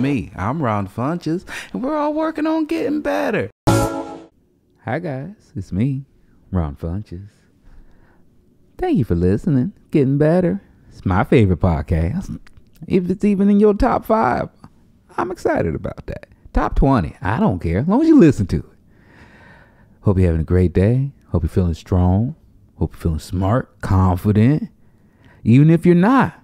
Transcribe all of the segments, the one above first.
me. I'm Ron Funches, and we're all working on getting better. Hi, guys. It's me, Ron Funches. Thank you for listening. Getting better. It's my favorite podcast. If it's even in your top five, I'm excited about that. Top 20, I don't care, as long as you listen to it. Hope you're having a great day. Hope you're feeling strong. Hope you're feeling smart, confident. Even if you're not,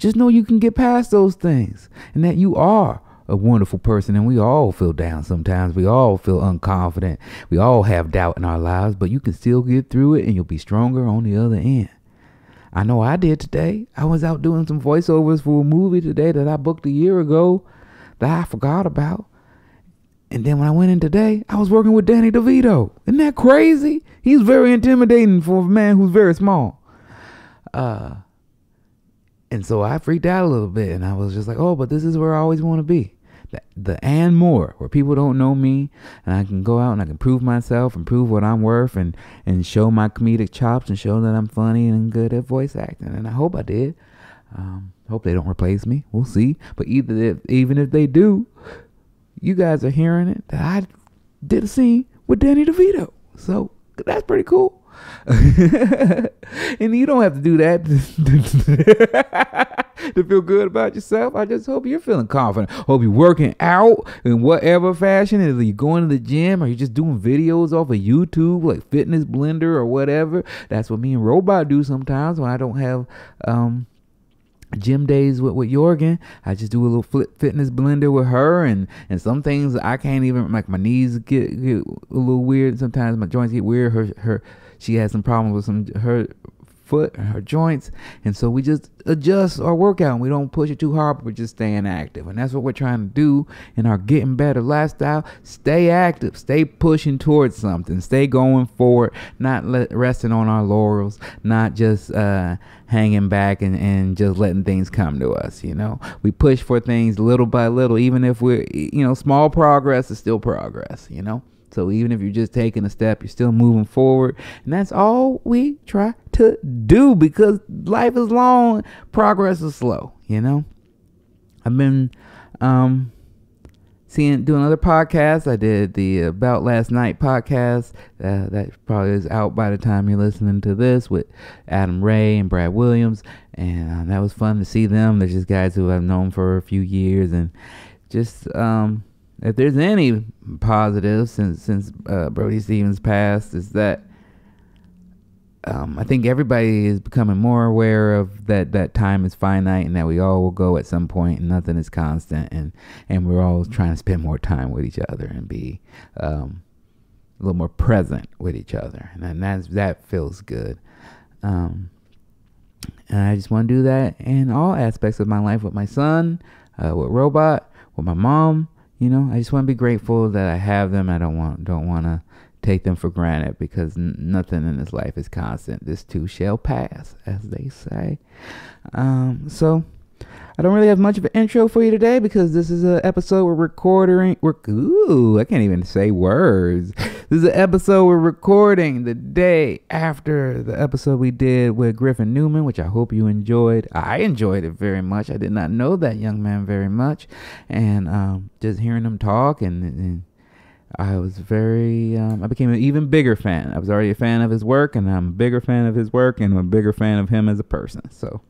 just know you can get past those things and that you are a wonderful person and we all feel down sometimes. We all feel unconfident. We all have doubt in our lives, but you can still get through it and you'll be stronger on the other end. I know I did today. I was out doing some voiceovers for a movie today that I booked a year ago that I forgot about. And then when I went in today, I was working with Danny DeVito. Isn't that crazy? He's very intimidating for a man who's very small. Uh, and so I freaked out a little bit and I was just like, oh, but this is where I always want to be. The, the and more, where people don't know me and I can go out and I can prove myself and prove what I'm worth and, and show my comedic chops and show that I'm funny and good at voice acting. And I hope I did. Um, hope they don't replace me. We'll see. But either if, even if they do, you guys are hearing it that I did a scene with Danny DeVito. So that's pretty cool. and you don't have to do that to feel good about yourself. I just hope you're feeling confident. Hope you're working out in whatever fashion. Either you're going to the gym or you're just doing videos off of YouTube, like Fitness Blender or whatever. That's what me and Robot do sometimes when I don't have um gym days with, with Jorgen. I just do a little flip fitness blender with her and and some things I can't even like my knees get, get a little weird sometimes my joints get weird her her she has some problems with some her foot and her joints. And so we just adjust our workout and we don't push it too hard but we're just staying active. And that's what we're trying to do in our getting better lifestyle. Stay active. Stay pushing towards something. Stay going forward not let, resting on our laurels. Not just uh, hanging back and, and just letting things come to us you know? We push for things little by little even if we're you know small progress is still progress you know so even if you're just taking a step, you're still moving forward. And that's all we try to do because life is long, progress is slow, you know? I've been um seeing doing other podcasts. I did the About Last Night podcast. Uh, that probably is out by the time you're listening to this with Adam Ray and Brad Williams. And uh, that was fun to see them. They're just guys who I've known for a few years and just um if there's any positive since since uh, Brody Stevens passed, is that um, I think everybody is becoming more aware of that that time is finite and that we all will go at some point and nothing is constant and and we're all trying to spend more time with each other and be um, a little more present with each other and that's that feels good. Um, and I just want to do that in all aspects of my life with my son, uh, with Robot, with my mom you know, I just want to be grateful that I have them. I don't want don't want to take them for granted because n- nothing in this life is constant. This too shall pass, as they say. Um, so I don't really have much of an intro for you today because this is an episode we're recording. We're ooh, I can't even say words. This is an episode we're recording the day after the episode we did with Griffin Newman, which I hope you enjoyed. I enjoyed it very much. I did not know that young man very much, and um, just hearing him talk and, and I was very, um, I became an even bigger fan. I was already a fan of his work, and I'm a bigger fan of his work, and I'm a bigger fan of him as a person. So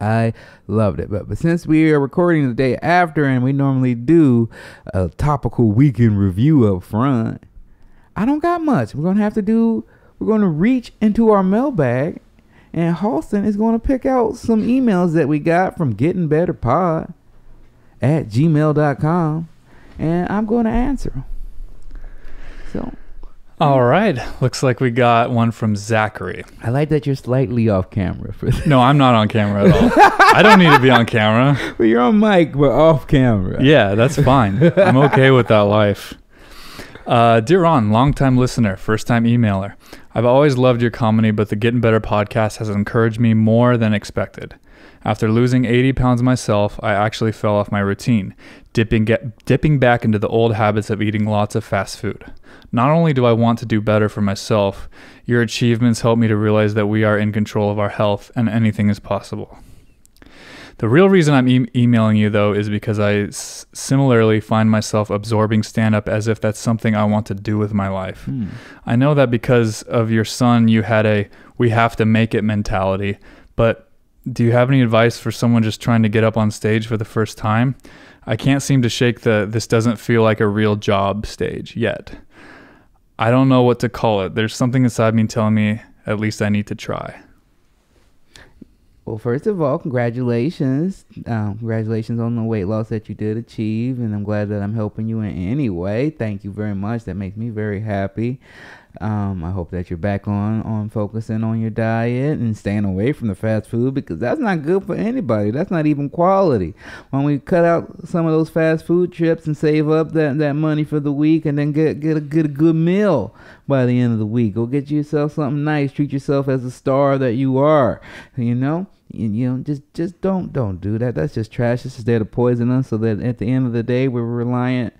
I loved it. But, but since we are recording the day after and we normally do a topical weekend review up front, I don't got much. We're going to have to do, we're going to reach into our mailbag and Halston is going to pick out some emails that we got from Getting Better Pod at gmail.com and I'm going to answer them. So all right. Looks like we got one from Zachary. I like that you're slightly off camera for this. No, I'm not on camera at all. I don't need to be on camera. But you're on mic, but off camera. Yeah, that's fine. I'm okay with that life. Uh, dear Ron, longtime listener, first time emailer. I've always loved your comedy, but the Getting Better podcast has encouraged me more than expected. After losing 80 pounds myself, I actually fell off my routine, dipping, get, dipping back into the old habits of eating lots of fast food. Not only do I want to do better for myself, your achievements help me to realize that we are in control of our health and anything is possible. The real reason I'm e- emailing you, though, is because I s- similarly find myself absorbing stand up as if that's something I want to do with my life. Hmm. I know that because of your son, you had a we have to make it mentality, but do you have any advice for someone just trying to get up on stage for the first time? I can't seem to shake the this doesn't feel like a real job stage yet. I don't know what to call it. There's something inside me telling me at least I need to try. Well, first of all, congratulations. Um, congratulations on the weight loss that you did achieve. And I'm glad that I'm helping you in any way. Thank you very much. That makes me very happy. Um, I hope that you're back on, on focusing on your diet and staying away from the fast food because that's not good for anybody. That's not even quality. When we cut out some of those fast food trips and save up that, that money for the week and then get, get, a, a good meal by the end of the week, go get yourself something nice. Treat yourself as a star that you are, you know? you, know just just don't don't do that that's just trash it's just there to poison us so that at the end of the day we're reliant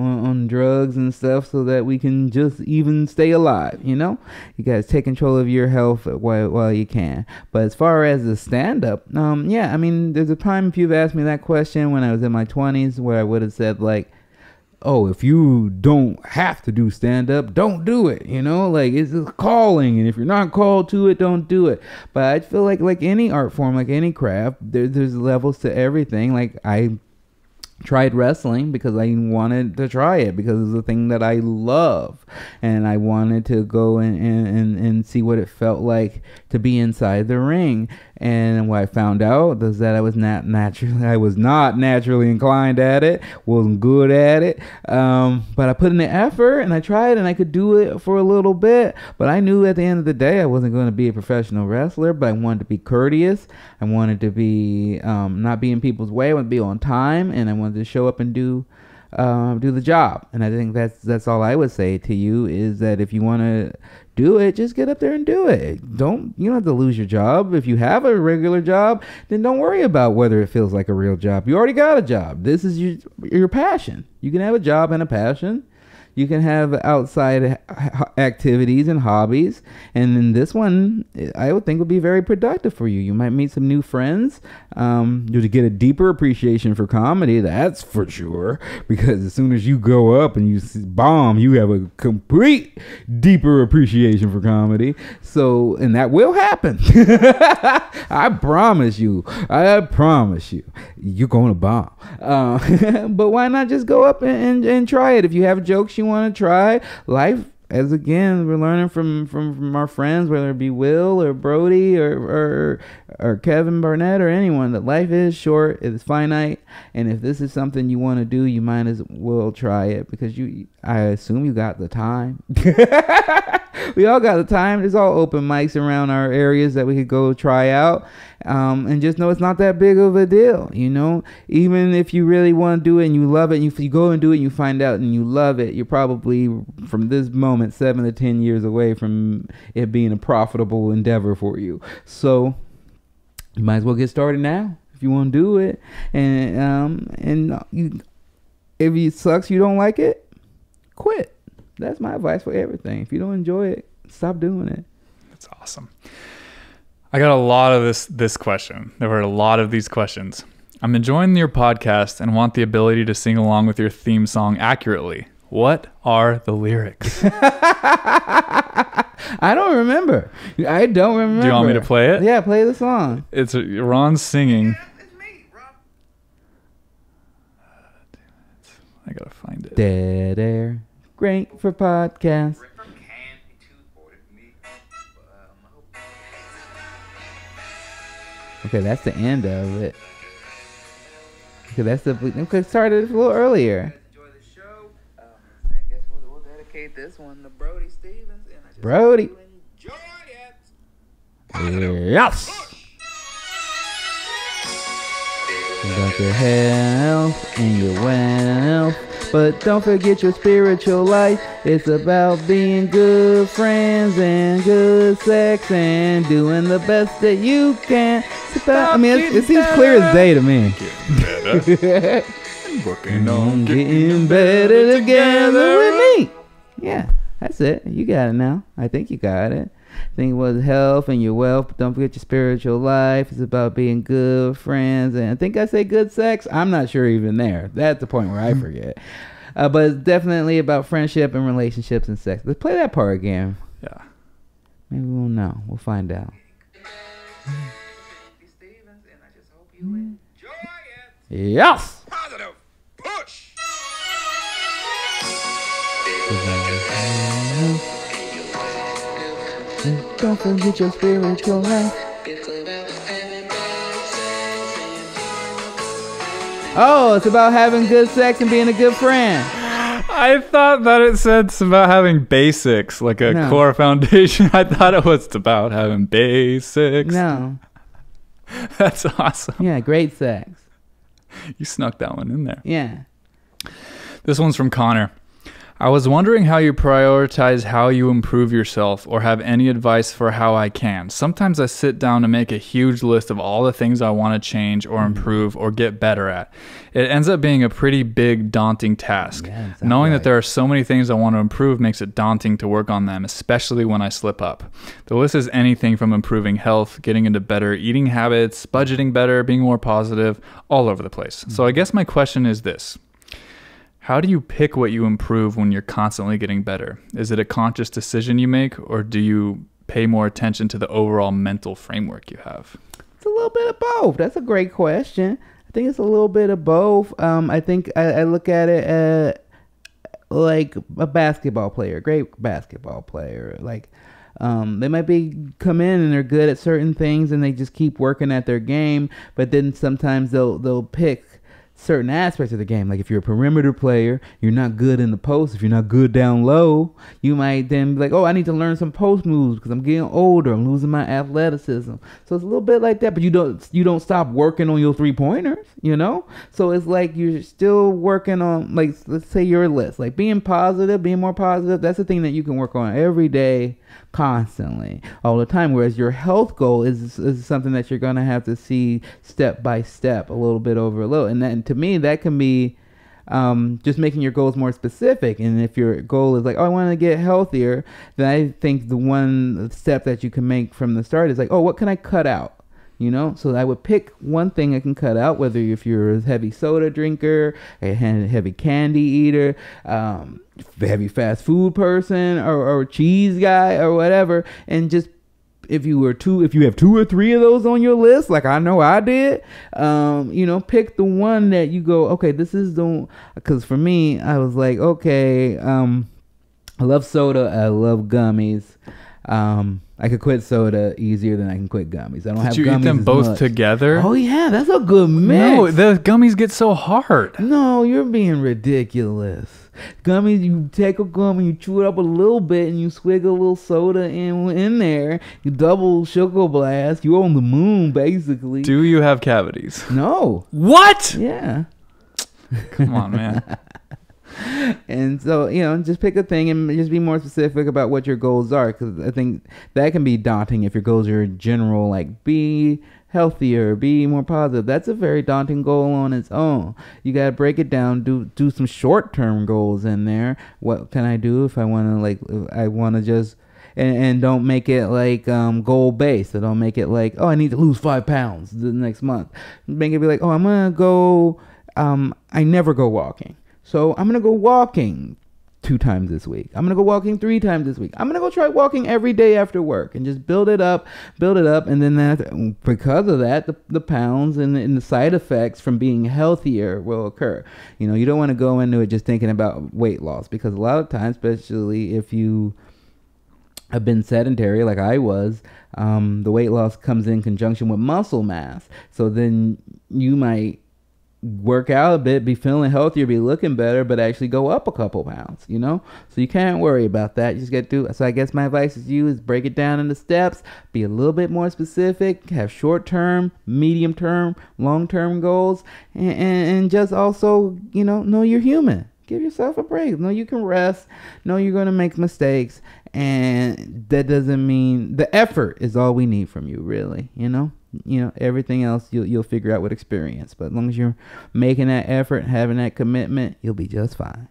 on, on drugs and stuff so that we can just even stay alive you know you guys take control of your health while, while you can but as far as the stand-up um yeah i mean there's a time if you've asked me that question when i was in my 20s where i would have said like oh, if you don't have to do stand up, don't do it. You know, like it's a calling, and if you're not called to it, don't do it. But I feel like like any art form, like any craft, there, there's levels to everything. Like I tried wrestling because I wanted to try it because it's a thing that I love. And I wanted to go and, and, and, see what it felt like to be inside the ring and what I found out was that I was not naturally I was not naturally inclined at it wasn't good at it. Um, but I put in the effort and I tried and I could do it for a little bit. But I knew at the end of the day I wasn't going to be a professional wrestler but I wanted to be courteous. I wanted to be um, not be in people's way I wanted to be on time and I wanted to show up and do um, do the job. And I think that's that's all I would say to you is that if you want to do it, just get up there and do it. Don't you don't have to lose your job. If you have a regular job, then don't worry about whether it feels like a real job. You already got a job. This is your your passion. You can have a job and a passion you can have outside activities and hobbies. And then this one, I would think would be very productive for you. You might meet some new friends. Um, you get a deeper appreciation for comedy. That's for sure. Because as soon as you go up and you bomb, you have a complete deeper appreciation for comedy. So, and that will happen. I promise you. I promise you. You're going to bomb. Uh, but why not just go up and, and, and try it? If you have jokes you want to try. Life as again we're learning from, from from our friends whether it be will or brody or or or kevin barnett or anyone that life is short it's finite and if this is something you want to do you might as well try it because you i assume you got the time we all got the time. There's all open mics around our areas that we could go try out. Um, and just know it's not that big of a deal, you know. Even if you really want to do it and you love it, and you, you go and do it and you find out and you love it, you're probably from this moment seven to ten years away from it being a profitable endeavor for you. So you might as well get started now if you want to do it. And um, and you, if it sucks, you don't like it, quit. That's my advice for everything. If you don't enjoy it, stop doing it. That's awesome. I got a lot of this this question. There were a lot of these questions. I'm enjoying your podcast and want the ability to sing along with your theme song accurately. What are the lyrics? I don't remember. I don't remember. Do you want me to play it? Yeah, play the song. It's Ron singing. It's me, Ron. Uh, I gotta find it. Dead air. Great for podcasts. Okay, that's the end of it. Okay, that's the. Okay, started a little earlier. This one to Brody Stevens. And I just Brody. Enjoy it. Yes. About your health and your wealth. But don't forget your spiritual life. It's about being good friends and good sex and doing the best that you can. About, I mean, it, it seems clear as day to me. Working mm, on getting better together with me. Yeah. That's it. You got it now. I think you got it. I think it was health and your wealth, but don't forget your spiritual life. It's about being good friends. And I think I say good sex. I'm not sure even there. That's the point where I mm-hmm. forget. Uh, but it's definitely about friendship and relationships and sex. Let's play that part again. Yeah. Maybe we'll know. We'll find out. Mm. Mm. Yes. Positive. Don't forget your spiritual life. Oh, it's about having good sex and being a good friend. I thought that it said it's about having basics, like a No. core foundation. I thought it was about having basics. No. That's awesome. Yeah, great sex. You snuck that one in there. Yeah. This one's from Connor. I was wondering how you prioritize how you improve yourself or have any advice for how I can. Sometimes I sit down and make a huge list of all the things I want to change or mm. improve or get better at. It ends up being a pretty big, daunting task. Yeah, Knowing right. that there are so many things I want to improve makes it daunting to work on them, especially when I slip up. The list is anything from improving health, getting into better eating habits, budgeting better, being more positive, all over the place. So mm. I guess my question is this. How do you pick what you improve when you're constantly getting better? Is it a conscious decision you make, or do you pay more attention to the overall mental framework you have? It's a little bit of both. That's a great question. I think it's a little bit of both. Um, I think I, I look at it uh, like a basketball player, great basketball player. Like um, they might be come in and they're good at certain things and they just keep working at their game, but then sometimes they'll they'll pick certain aspects of the game. Like if you're a perimeter player, you're not good in the post. If you're not good down low, you might then be like, oh, I need to learn some post moves because I'm getting older. I'm losing my athleticism. So it's a little bit like that. But you don't you don't stop working on your three pointers. You know. So it's like you're still working on like let's say your list, like being positive, being more positive. That's the thing that you can work on every day constantly all the time whereas your health goal is is something that you're going to have to see step by step a little bit over a little and then to me that can be um, just making your goals more specific and if your goal is like oh i want to get healthier then i think the one step that you can make from the start is like oh what can i cut out you know? So i would pick one thing i can cut out whether if you're a heavy soda drinker a heavy candy eater um, heavy fast food person or, or cheese guy or whatever and just if you were two if you have two or three of those on your list like i know i did um you know pick the one that you go okay this is the because for me i was like okay um i love soda i love gummies um i could quit soda easier than i can quit gummies i don't have Did you gummies eat them both much. together? oh yeah that's a good mix no, the gummies get so hard. no, you're being ridiculous. Gummies, you take a gum and you chew it up a little bit and you swig a little soda in in there. You double sugar blast. You're on the moon, basically. Do you have cavities? No. What? Yeah. Come on, man. And so, you know, just pick a thing and just be more specific about what your goals are. Because I think that can be daunting if your goals are general, like be healthier, be more positive. That's a very daunting goal on its own. You got to break it down, do do some short-term goals in there. What can I do if I want to like I want to just and, and don't make it like um, goal based. So don't make it like, oh, I need to lose five pounds the next month. Make it be like, oh, I'm gonna go. Um, I never go walking, so I'm gonna go walking two times this week. I'm gonna go walking three times this week. I'm gonna go try walking every day after work and just build it up, build it up, and then that because of that, the, the pounds and, and the side effects from being healthier will occur. You know, you don't want to go into it just thinking about weight loss because a lot of times, especially if you have been sedentary like I was, um, the weight loss comes in conjunction with muscle mass. So then you might work out a bit, be feeling healthier, be looking better, but actually go up a couple pounds, you know? So you can't worry about that. You just get to so I guess my advice to you is break it down into steps, be a little bit more specific, have short term, medium term, long term goals, and, and, and just also, you know, know you're human. Give yourself a break. Know you can rest. Know you're gonna make mistakes, and that doesn't mean the effort is all we need from you. Really, you know, you know everything else you'll you'll figure out with experience. But as long as you're making that effort, having that commitment, you'll be just fine.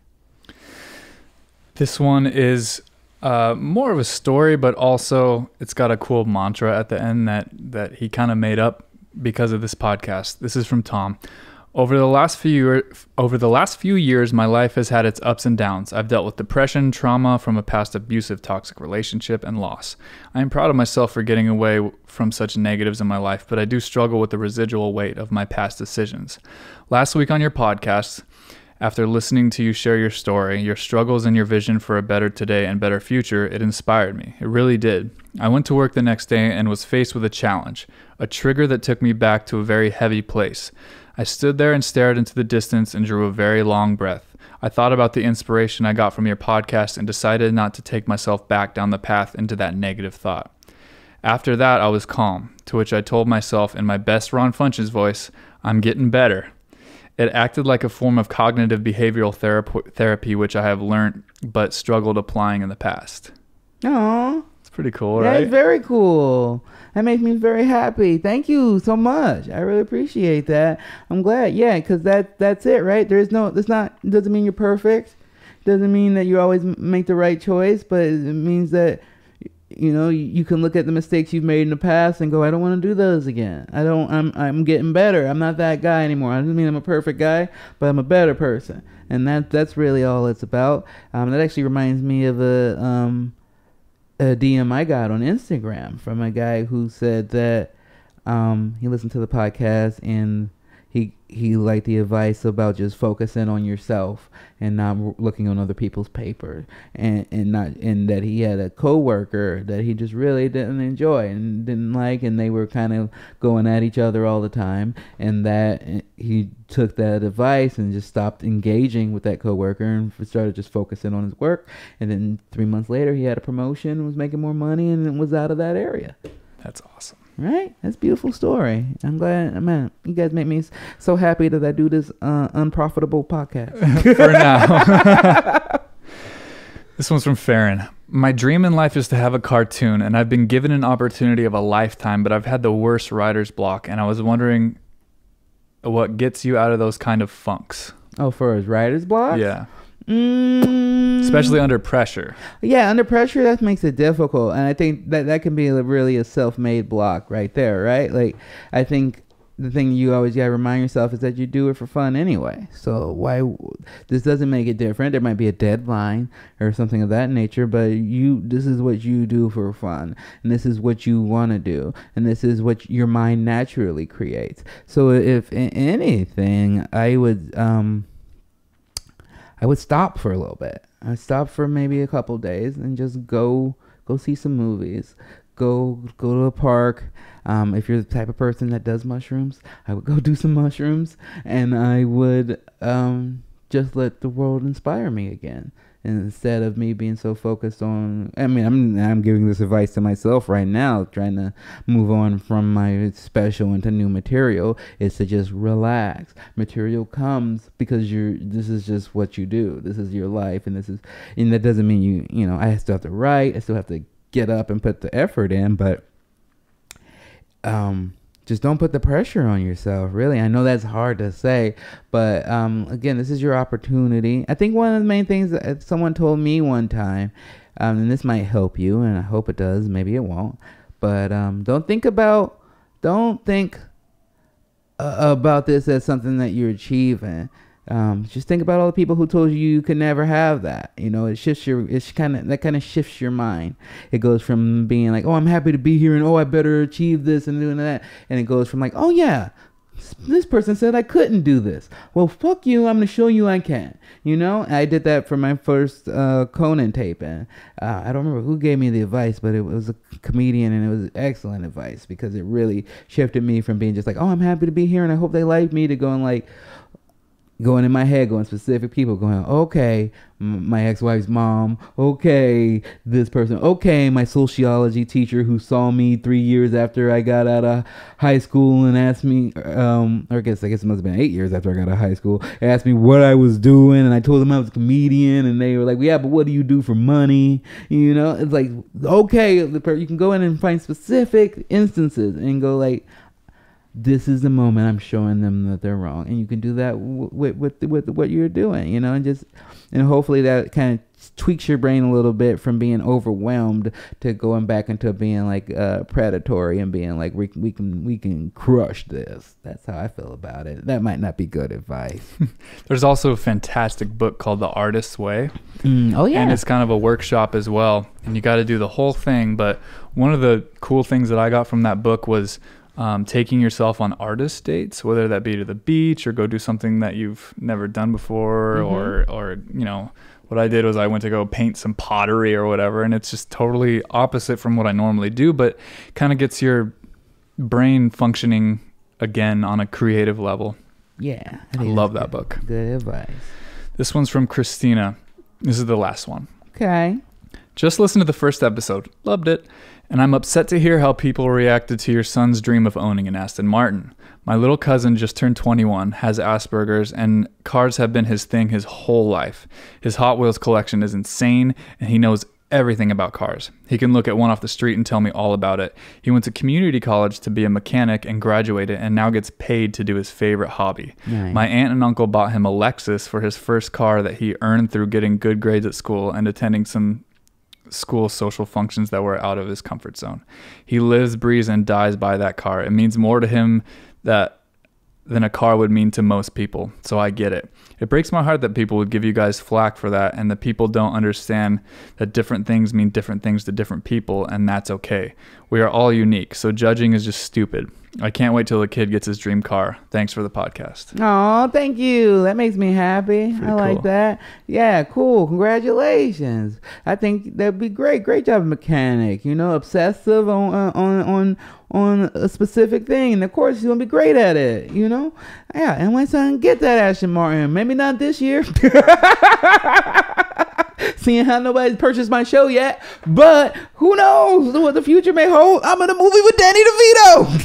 This one is Uh, more of a story, but also it's got a cool mantra at the end that that he kind of made up because of this podcast. This is from Tom. Over the last few year, over the last few years, my life has had its ups and downs. I've dealt with depression, trauma from a past abusive, toxic relationship, and loss. I am proud of myself for getting away from such negatives in my life, but I do struggle with the residual weight of my past decisions. Last week on your podcast, after listening to you share your story, your struggles, and your vision for a better today and better future, it inspired me. It really did. I went to work the next day and was faced with a challenge, a trigger that took me back to a very heavy place. I stood there and stared into the distance and drew a very long breath. I thought about the inspiration I got from your podcast and decided not to take myself back down the path into that negative thought. After that, I was calm, to which I told myself in my best Ron Funches voice, I'm getting better. It acted like a form of cognitive behavioral therap- therapy, which I have learned but struggled applying in the past. Aw. It's pretty cool, That's right? very cool. That makes me very happy. Thank you so much. I really appreciate that. I'm glad. Yeah, because that that's it, right? There's no. It's not. Doesn't mean you're perfect. Doesn't mean that you always make the right choice, but it means that you know you, you can look at the mistakes you've made in the past and go, I don't want to do those again. I don't. I'm I'm getting better. I'm not that guy anymore. I doesn't mean I'm a perfect guy, but I'm a better person, and that that's really all it's about. Um, that actually reminds me of a um a DM I got on Instagram from a guy who said that um, he listened to the podcast and he liked the advice about just focusing on yourself and not looking on other people's paper. And and not and that he had a coworker that he just really didn't enjoy and didn't like and they were kind of going at each other all the time. And that uh, he took that advice and just stopped engaging with that coworker and started just focusing on his work. And then 3 months later he had a promotion was making more money and was out of that area. That's awesome. Right? That's a beautiful story. I'm glad, man. You guys make me so happy that I do this uh, unprofitable podcast. For now. this one's from Farron. My dream in life is to have a cartoon, and I've been given an opportunity of a lifetime, but I've had the worst writer's block, and I was wondering what gets you out of those kind of funks. oh, for his writer's block? Yeah. Mm, Especially under pressure. yeah, under pressure, that makes it difficult. And I think that that can be a, really a self made block right there, right? Like, I think the thing you always got to remind yourself is that you do it for fun anyway. So why this doesn't make it different. There might be a deadline or something of that nature, but you this is what you do for fun, and this is what you want to do, and this is what your mind naturally creates. So if anything, I would um I would stop for a little bit. I'd stop for maybe a couple days and just go go see some movies. Go go to a park. Um, if you're the type of person that does mushrooms, I would go do some mushrooms and I would um, just let the world inspire me again. Instead of me being so focused on, I mean, I'm I'm giving this advice to myself right now, trying to move on from my special into new material. Is to just relax. Material comes because you're. This is just what you do. This is your life, and this is, and that doesn't mean you. You know, I still have to write. I still have to get up and put the effort in, but um just don't put the pressure on yourself really. I know that's hard to say but um again this is your opportunity. I think one of the main things that someone told me one time um, and this might help you and i hope it does maybe it won't but um don't think about don't think uh, about this as something that you're achieving um, just think about all the people who told you you could never have that. You know, it shifts your, it's kind of that kind of shifts your mind. It goes from being like, oh, I'm happy to be here, and oh, I better achieve this and doing that, and it goes from like, oh yeah, this person said I couldn't do this. Well, fuck you. I'm gonna show you I can. You know, I did that for my first uh, Conan taping. Uh, I don't remember who gave me the advice, but it was a comedian, and it was excellent advice because it really shifted me from being just like, oh, I'm happy to be here, and I hope they like me, to going like, going in my head, going specific people, going, okay, my ex-wife's mom, okay, this person, okay, my sociology teacher who saw me three years after I got out of high school and asked me, um, or I guess I guess it must have been eight years after I got out of high school, asked me what I was doing, and I told them I was a comedian, and they were like, yeah, but what do you do for money? You know, it's like, okay, you can go in and find specific instances and go like, this is the moment I'm showing them that they're wrong, and you can do that with with with what you're doing, you know, and just and hopefully that kind of tweaks your brain a little bit from being overwhelmed to going back into being like uh, predatory and being like we, can- we can we can crush this. That's how I feel about it. That might not be good advice. There's also a fantastic book called The Artist's Way. Mm, oh yeah, and it's kind of a workshop as well and you got to do the whole thing but one of the cool things that i got from that book was um, taking yourself on artist dates whether that be to the beach or go do something that you've never done before Mhm. or or you know what i did was i went to go paint some pottery or whatever and it's just totally opposite from what i normally do but kind of gets your brain functioning again on a creative level yeah. i love that book good. Good advice. this one's from christina this is the last one Okay. Just listened to the first episode. Loved it. And I'm upset to hear how people reacted to your son's dream of owning an Aston Martin. My little cousin just turned 21, has Asperger's, and cars have been his thing his whole life. His Hot Wheels collection is insane, and he knows everything about cars. He can look at one off the street and tell me all about it. He went to community college to be a mechanic and graduated, and now gets paid to do his favorite hobby. Nice. My aunt and uncle bought him a Lexus for his first car that he earned through getting good grades at school and attending some school social functions that were out of his comfort zone. He lives, breathes, and dies by that car. It means more to him that than a car would mean to most people. So I get it. It breaks my heart that people would give you guys flack for that and that people don't understand that different things mean different things to different people and that's okay. We are all unique. So judging is just stupid. I can't wait till the kid gets his dream car. Thanks for the podcast. Oh, thank you. That makes me happy. Pretty I like cool. that. Yeah, cool. Congratulations. I think that'd be great. Great job, mechanic. You know, obsessive on uh, on on on a specific thing, and of course he's gonna be great at it. You know, yeah. And my son get that Aston Martin. Maybe not this year. Seeing how nobody's purchased my show yet, but who knows what the future may hold? I'm in a movie with Danny DeVito.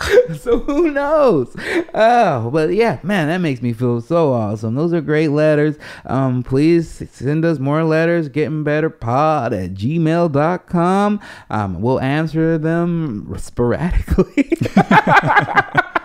so who knows? Oh, but yeah, man, that makes me feel so awesome. Those are great letters. Um, please send us more letters, getting better pod at gmail.com. Um, we'll answer them sporadically.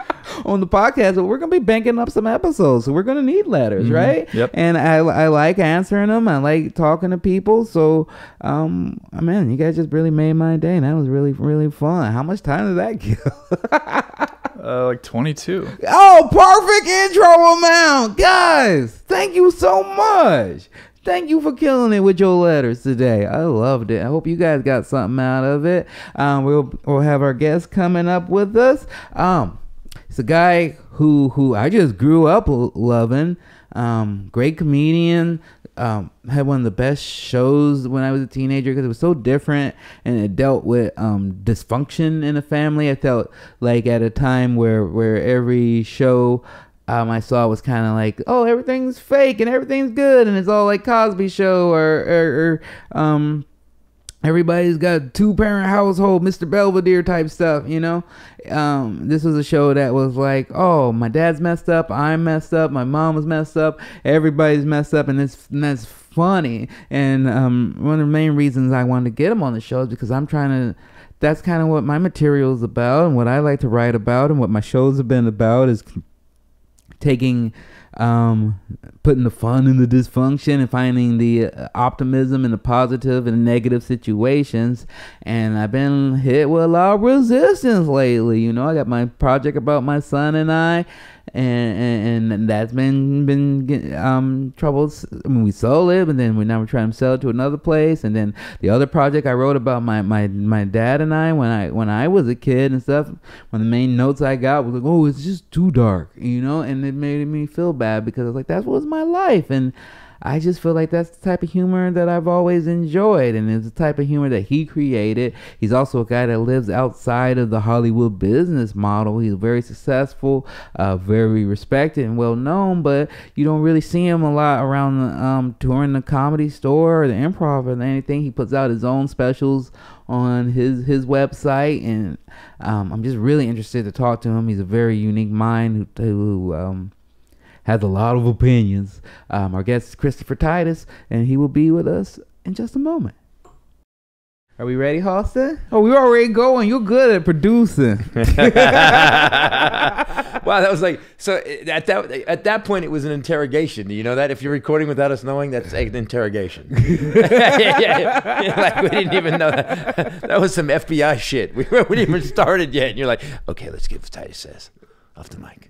On the podcast, but we're gonna be banking up some episodes, so we're gonna need letters, Mhm. right? Yep. And I, I like answering them. I like talking to people. So, um, man, you guys just really made my day. And that was really, really fun. How much time did that kill? Uh, like 22. oh, perfect intro amount, guys. Thank you so much. Thank you for killing it with your letters today. I loved it. I hope you guys got something out of it. Um, we'll we'll have our guest coming up with us. Um, it's a guy who who I just grew up loving. Um, great comedian. Um, had one of the best shows when I was a teenager because it was so different and it dealt with um, dysfunction in a family. I felt like at a time where where every show um, I saw was kind of like, oh, everything's fake and everything's good and it's all like Cosby Show or or, or um everybody's got two parent household mr belvedere type stuff you know? Um this was a show that was like oh my dad's messed up i'm messed up my mom was messed up everybody's messed up and it's and that's funny. And um one of the main reasons i wanted to get him on the show is because i'm trying to that's kind of what my material is about and what i like to write about and what my shows have been about is taking um putting the fun in the dysfunction and finding the uh, optimism in the positive and negative situations. And i've been hit with a lot of resistance lately you know? I got my project about my son and i and and, that's been been um troubles. I mean we sold it but then we're now we're trying to sell it to another place. And then the other project i wrote about my my my dad and i when i when i was a kid and stuff one of the main notes I got was like, "Oh, it's just too dark," you know, and it made me feel bad because I was like, "That was my life," and I just feel like that's the type of humor that I've always enjoyed, and it's the type of humor that he created. He's also a guy that lives outside of the Hollywood business model. He's very successful, uh, very respected and well known, but you don't really see him a lot around the, um, touring the comedy store or the improv or anything. He puts out his own specials on his his website, and um, I'm just really interested to talk to him. He's a very unique mind who, who um, has a lot of opinions. Um, our guest is Christopher Titus, and he will be with us in just a moment. Are we ready, Halston? Oh, we're already going. You're good at producing. wow, that was like so. At that at that point, it was an interrogation. Do you know that? If you're recording without us knowing, that's an interrogation. yeah, yeah, yeah. Like we didn't even know that. That was some FBI shit. We, we didn't even started yet, and you're like, okay, let's get what Titus says off the mic.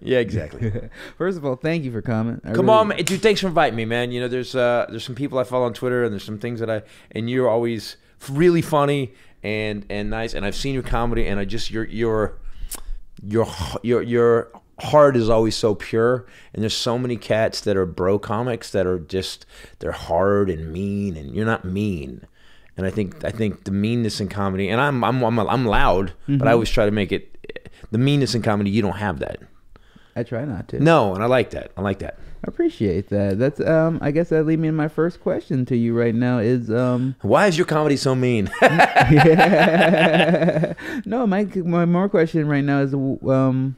Yeah, exactly. First of all, thank you for coming. I Come really- on, man. dude. Thanks for inviting me, man. You know, there's uh, there's some people I follow on Twitter, and there's some things that I and you're always really funny and and nice. And I've seen your comedy, and I just your your your your your heart is always so pure. And there's so many cats that are bro comics that are just they're hard and mean, and you're not mean. And I think I think the meanness in comedy, and I'm I'm I'm, I'm loud, but I always try to make it. The meanness in comedy, you don't have that. I try not to. No, and I like that. I like that. I appreciate that. That's um. I guess that lead me to my first question to you right now is um. Why is your comedy so mean? no, my my more question right now is um.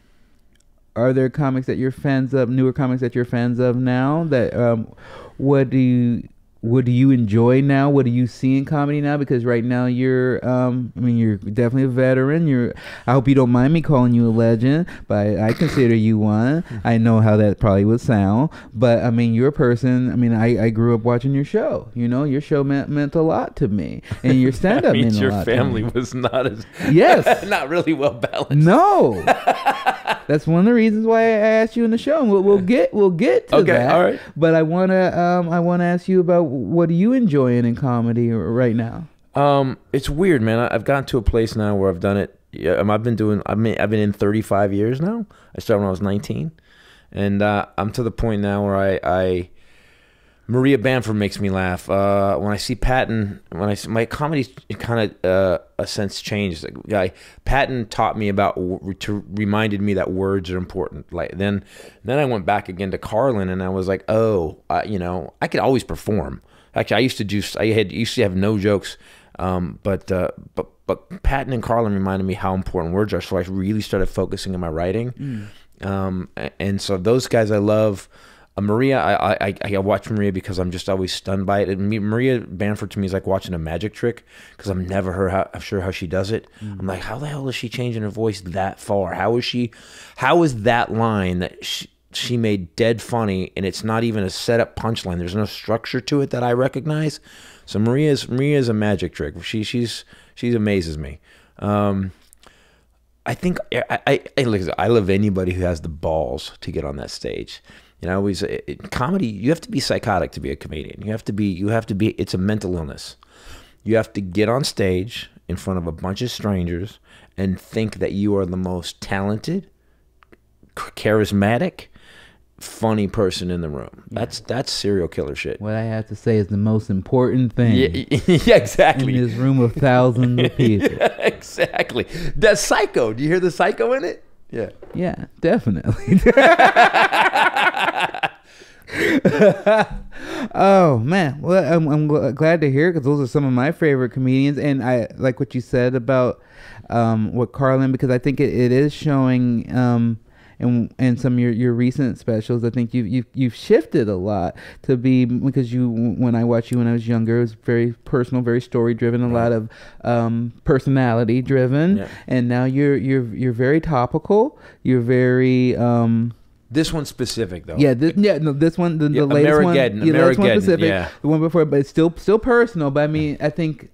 Are there comics that you're fans of, newer comics that you're fans of now? That um, what do you what do you enjoy now? What do you see in comedy now? Because right now you're um, I mean you're definitely a veteran. You're I hope you don't mind me calling you a legend, but I, I consider you one. I know how that probably would sound, but I mean you're a person. I mean I, I grew up watching your show. You know your show meant meant a lot to me, and your stand up means meant your a lot. family To me. was not as Yes. not really well balanced. No, that's one of the reasons why I asked you in the show, and we'll, we'll get we'll get to Okay, that. all right. But I wanna um I wanna ask you about what are you enjoying in comedy right now? Um, it's weird, man. I've gotten to a place now where I've done it. Yeah, um, I've been doing. I mean, I've been in 35 years now. I started when I was 19, and uh, I'm to the point now where I, I Maria Bamford makes me laugh. Uh, when I see Patton, when I see, my comedy kind of uh, a sense changed. Like, guy Patton taught me about to reminded me that words are important. Like then, then I went back again to Carlin, and I was like, oh, I, you know, I could always perform. Actually, I used to do. I had used to have no jokes, um, but uh, but but Patton and Carlin reminded me how important words are. So I really started focusing on my writing, um, and so those guys I love. Uh, Maria, I, I I watch Maria because I'm just always stunned by it. And me, Maria Bamford to me is like watching a magic trick because I'm never her how, I'm sure how she does it. I'm like, how the hell is she changing her voice that far? How is she? How is that line that she, she made dead funny and it's not even a setup punchline? There's no structure to it that I recognize. So Maria's Maria's a magic trick. She she's she amazes me. Um, I think I, I, I, I love anybody who has the balls to get on that stage. You know, always comedy. You have to be psychotic to be a comedian. You have to be. You have to be. It's a mental illness. You have to get on stage in front of a bunch of strangers and think that you are the most talented, charismatic, funny person in the room. That's that's serial killer shit. What I have to say is the most important thing Yeah, yeah, in this room of thousands of people. exactly. That's psycho. Do you hear the psycho in it? Yeah. Yeah, definitely. oh man, well, I'm, I'm glad to hear because those are some of my favorite comedians, and I like what you said about um, what Carlin because I think it, it is showing. Um, and, and some of your, your recent specials, I think you've, you've you've shifted a lot to be because you when I watched you when I was younger, it was very personal, very story driven, a lot of um, personality driven, Yeah. and now you're you're you're very topical. You're very um, This one's specific though. yeah, this, yeah, no, this one, the, Yeah, the latest one, yeah, the latest one specific, yeah. the one before, but it's still still personal. But I mean, I think,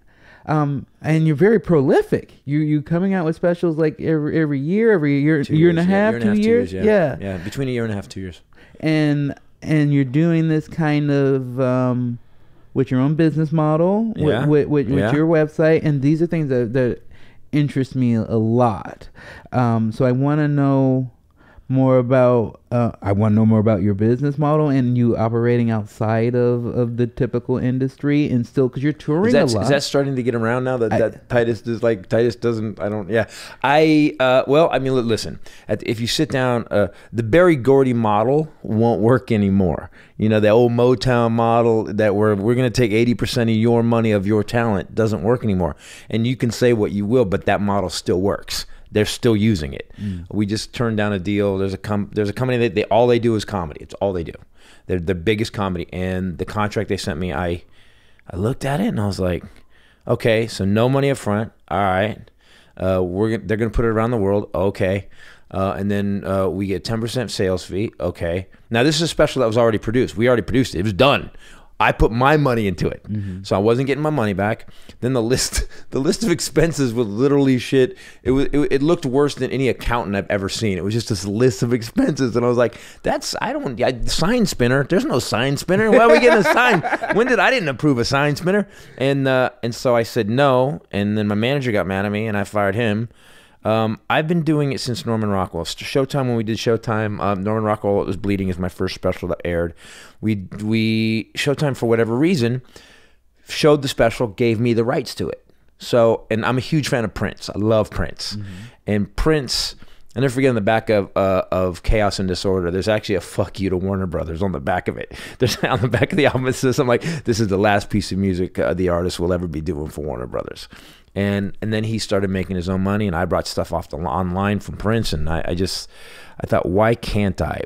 um, and you're very prolific. You you coming out with specials like every every year, every year, Two year and a years, yeah, half, year and two a half, years, yeah. yeah. yeah, between a year and a half, two years. and and you're doing this kind of um, with your own business model, Yeah, with with, with, yeah. with your website, and these are things that that interest me a lot. Um, so I want to know more about. Uh, I want to know more about your business model and you operating outside of, of the typical industry, and still because you're touring Is that, a lot. is that starting to get around now that, I- that Titus is like Titus doesn't I don't yeah I uh, well I mean listen at, if you sit down uh, the Berry Gordy model won't work anymore you know the old Motown model that we're we're gonna take eighty percent of your money of your talent doesn't work anymore and you can say what you will but that model still works they're still using it. We just turned down a deal. There's a com- there's a company that they all they do is comedy. It's all they do. They're the biggest comedy. And the contract they sent me, I I looked at it and I was like, Okay, so no money up front. All right. Uh, we're gonna, they're going to put it around the world. Okay. Uh, and then uh, we get 10% sales fee. Okay. Now, this is a special that was already produced. We already produced it. It was done. I put my money into it, so I wasn't getting my money back. Then the list, the list of expenses was literally shit. It was, it, it looked worse than any accountant I've ever seen. It was just this list of expenses, and I was like, "That's I don't I, sign spinner. There's no sign spinner. Why are we getting a sign? When did I didn't approve a sign spinner?" And uh, and so I said no, and then my manager got mad at me, and I fired him. Um, I've been doing it since Norman Rockwell. Showtime when we did Showtime, um, Norman Rockwell it was bleeding is my first special that aired. We we Showtime for whatever reason showed the special, gave me the rights to it. So, and I'm a huge fan of Prince. I love Prince, and Prince. I never forget on the back of uh, of Chaos and Disorder. There's actually a "fuck you" to Warner Brothers on the back of it. There's on the back of the album. It says something like, "This is the last piece of music uh, the artist will ever be doing for Warner Brothers." And and then he started making his own money, and I brought stuff off the online from Prince, and I, I just I thought, why can't I?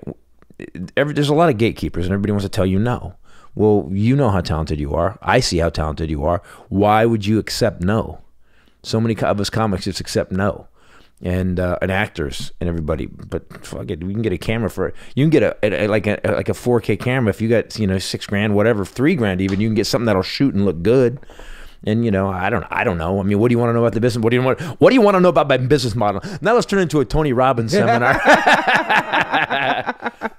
Every, there's a lot of gatekeepers, and everybody wants to tell you no. Well, you know how talented you are. I see how talented you are. Why would you accept no? So many of us comics just accept no and uh, and actors and everybody. But fuck it, we can get a camera for it. You can get a, a, like a like a 4K camera if you got you know six grand, whatever, three grand even. You can get something that'll shoot and look good. And you know, I don't, I don't know. I mean, what do you want to know about the business? What do you want? What do you want to know about my business model? Now let's turn into a Tony Robbins seminar.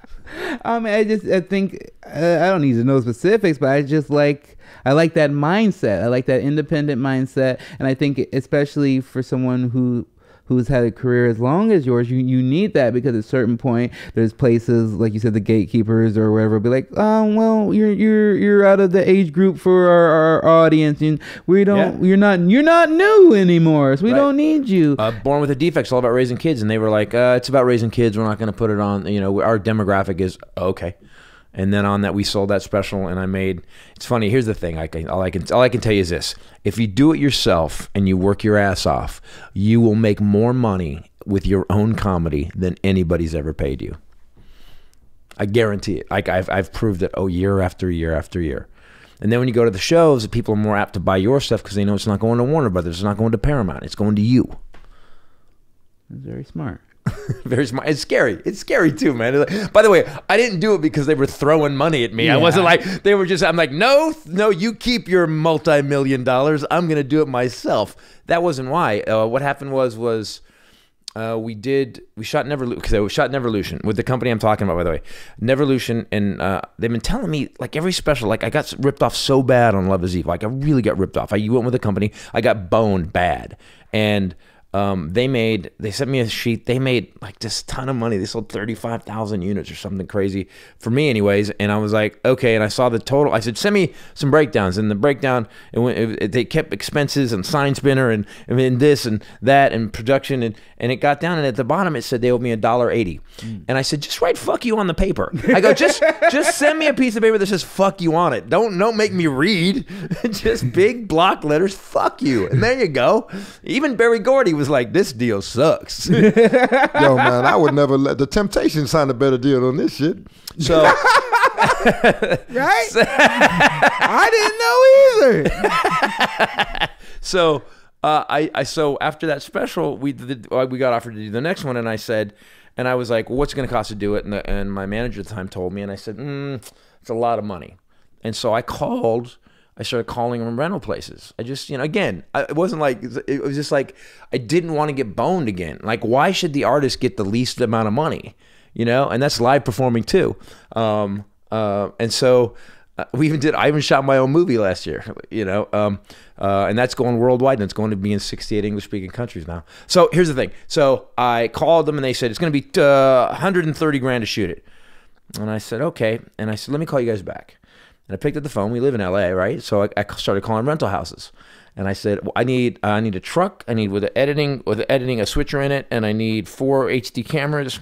I mean, I just I think uh, I don't need to know specifics, but I just like I like that mindset. I like that independent mindset, and I think especially for someone who who's had a career as long as yours, you, you need that because at a certain point, there's places like you said, the gatekeepers or whatever, be like, oh well, you're you're you're out of the age group for our, our audience, and we don't, Yeah. you're not you're not new anymore, so we Right. don't need you. uh, Born with a Defect's all about raising kids, and they were like, uh, "It's about raising kids. We're not going to put it on. You know, our demographic is okay." And then on that, we sold that special, and I made. It's funny. Here's the thing. I can all I can all I can tell you is this: if you do it yourself and you work your ass off, you will make more money with your own comedy than anybody's ever paid you. I guarantee it. Like I've I've proved it. Oh, year after year after year. And then when you go to the shows, people are more apt to buy your stuff because they know it's not going to Warner Brothers, it's not going to Paramount, it's going to you. Very smart. Very smart. It's scary. It's scary too, man. Like- By the way, I didn't do it because they were throwing money at me. I wasn't like they were just. I'm like, no, no, you keep your multi-million dollars. I'm gonna do it myself. That wasn't why. Uh, what happened was was. Uh, we did. We shot Neverlution because we shot Neverlution with the company I'm talking about. By the way, Neverlution, and uh, they've been telling me like every special. Like I got ripped off so bad on Love Is Evil. Like I really got ripped off. I went with a company. I got boned bad, and um, they made. They sent me a sheet. They made like this ton of money. They sold thirty five thousand units or something crazy for me, anyways. And I was like, okay. And I saw the total. I said, send me some breakdowns. And the breakdown, it went, it, they kept expenses and sign spinner and and this and that and production and and it got down. And at the bottom, it said they owed me a dollar eighty. And I said, just write "fuck you" on the paper. I go, just just send me a piece of paper that says "fuck you" on it. Don't don't make me read. just big block letters, "fuck you," and there you go. Even Berry Gordy was like, "This deal sucks." Yo, man, I would never let the Temptation sign a better deal on this shit. so. Right? I didn't know either. so uh, I, I so after that special we did, uh, we got offered to do the next one and I said and I was like well, what's it going to cost to do it and, the, and my manager at the time told me and I said mm, it's a lot of money and so I called I started calling them rental places. I just you know again it wasn't like it was just like I didn't want to get boned again. Like why should the artist get the least amount of money you know? And that's live performing too. Um, uh, and so uh, we even did. I even shot my own movie last year, you know, um, uh, and that's going worldwide, and it's going to be in 68 English-speaking countries now. So here's the thing. So I called them, and they said it's going to be uh, 130 grand to shoot it, and I said okay, and I said let me call you guys back, and I picked up the phone. We live in LA, right? So I, I started calling rental houses, and I said well, I need I need a truck, I need with the editing with the editing a switcher in it, and I need four HD cameras.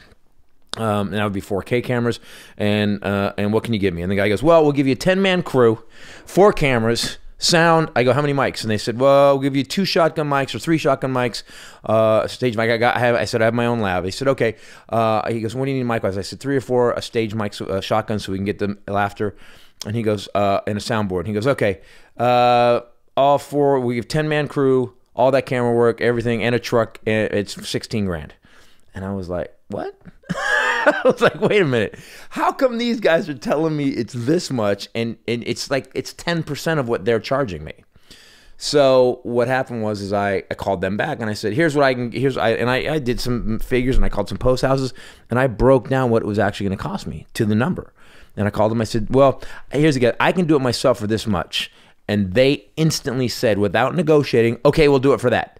Um, and that would be 4K cameras. And uh, and what can you give me? And the guy goes, well, we'll give you a 10 man crew, four cameras, sound. I go, how many mics? And they said, well, we'll give you two shotgun mics or three shotgun mics, uh, a stage mic. I got, I have, I said, I have my own lab. He said, okay. Uh, he goes, what do you need mic wise? I said, three or four a stage mics, uh, shotgun, so we can get the laughter. And he goes, uh, a soundboard. He goes, okay. Uh, all four. We have ten man crew, all that camera work, everything, and a truck. And it's sixteen grand. And I was like, what? I was like, wait a minute. How come these guys are telling me it's this much, and and it's like it's ten percent of what they're charging me? So what happened was is I, I called them back and I said, here's what I can here's I and I, I did some figures and I called some post houses and I broke down what it was actually going to cost me to the number. And I called them. I said, well, here's again. I can do it myself for this much. And they instantly said, without negotiating, okay, we'll do it for that.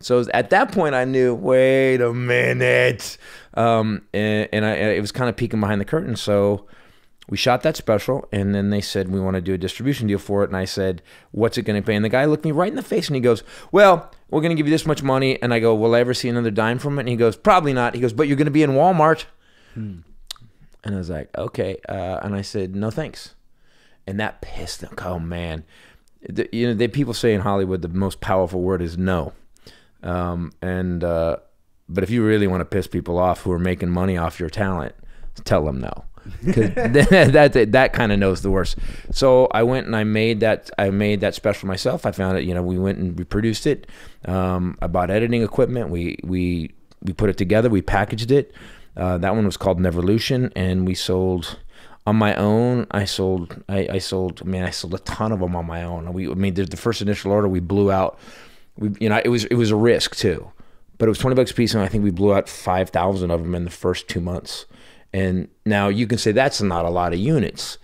So at that point, I knew. Wait a minute, um, and, and I, it was kind of peeking behind the curtain. So we shot that special, and then they said we want to do a distribution deal for it. And I said, "What's it going to pay?" And the guy looked me right in the face, and he goes, "Well, we're going to give you this much money." And I go, "Will I ever see another dime from it?" And he goes, "Probably not." He goes, "But you're going to be in Walmart." And I was like, "Okay," uh, and I said, "No thanks." And that pissed them. Oh man, the, you know, they people say in Hollywood the most powerful word is no. Um, and uh, but if you really want to piss people off who are making money off your talent, tell them no. 'Cause that that, that kind of knows the worst. So I went and I made that I made that special myself. I found it. You know, we went and we produced it. Um, I bought editing equipment. We we we put it together. We packaged it. Uh, that one was called Neverlution, and we sold on my own. I sold I, I sold man I sold a ton of them on my own. We I mean the, the first initial order we blew out. We you know it was it was a risk too but it was 20 bucks a piece and i think we blew out 5000 of them in the first two months and now you can say that's not a lot of units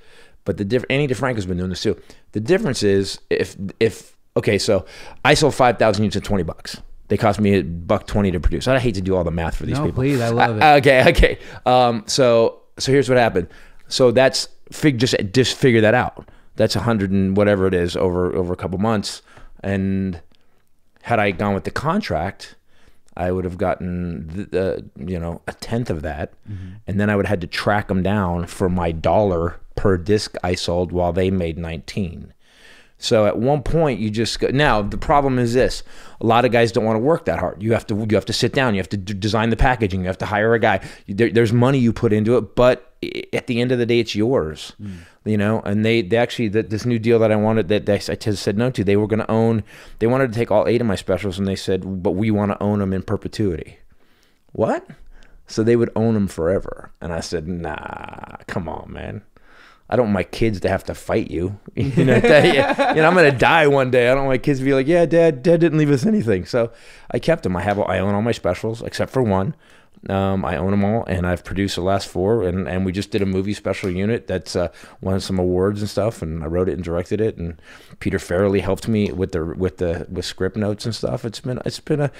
but the diff- Ani DiFranco's been doing this too the difference is if if okay so i sold 5000 units at 20 bucks they cost me a buck 20 to produce. I hate to do all the math for these No, people. please, I love it. Uh, okay okay. Um, so so here's what happened. So that's fig just just figure that out. That's a hundred and whatever it is over over a couple months. And had I gone with the contract, I would have gotten the, the you know a tenth of that, and then I would have had to track them down for my dollar per disc I sold while they made nineteen. So at one point you just go, now the problem is this: a lot of guys don't want to work that hard. You have to you have to sit down, you have to d- design the packaging, you have to hire a guy. There, there's money you put into it, but at the end of the day, it's yours. Hmm. You know, and they they actually that this new deal that I wanted that they, I said no to. They were going to own. They wanted to take all eight of my specials, and they said, but we want to own them in perpetuity. What? So they would own them forever. And I said, nah, come on, man. I don't want my kids to have to fight you. You know, that- you know I'm going to die one day. I don't want my kids to be like, yeah, dad, dad didn't leave us anything. So I kept them. I have, I own all my specials except for one. Um, I own them all, and I've produced the last four, and, and we just did a movie special unit that's uh, won some awards and stuff, and I wrote it and directed it, and Peter Farrelly helped me with the with the with script notes and stuff. It's been it's been a,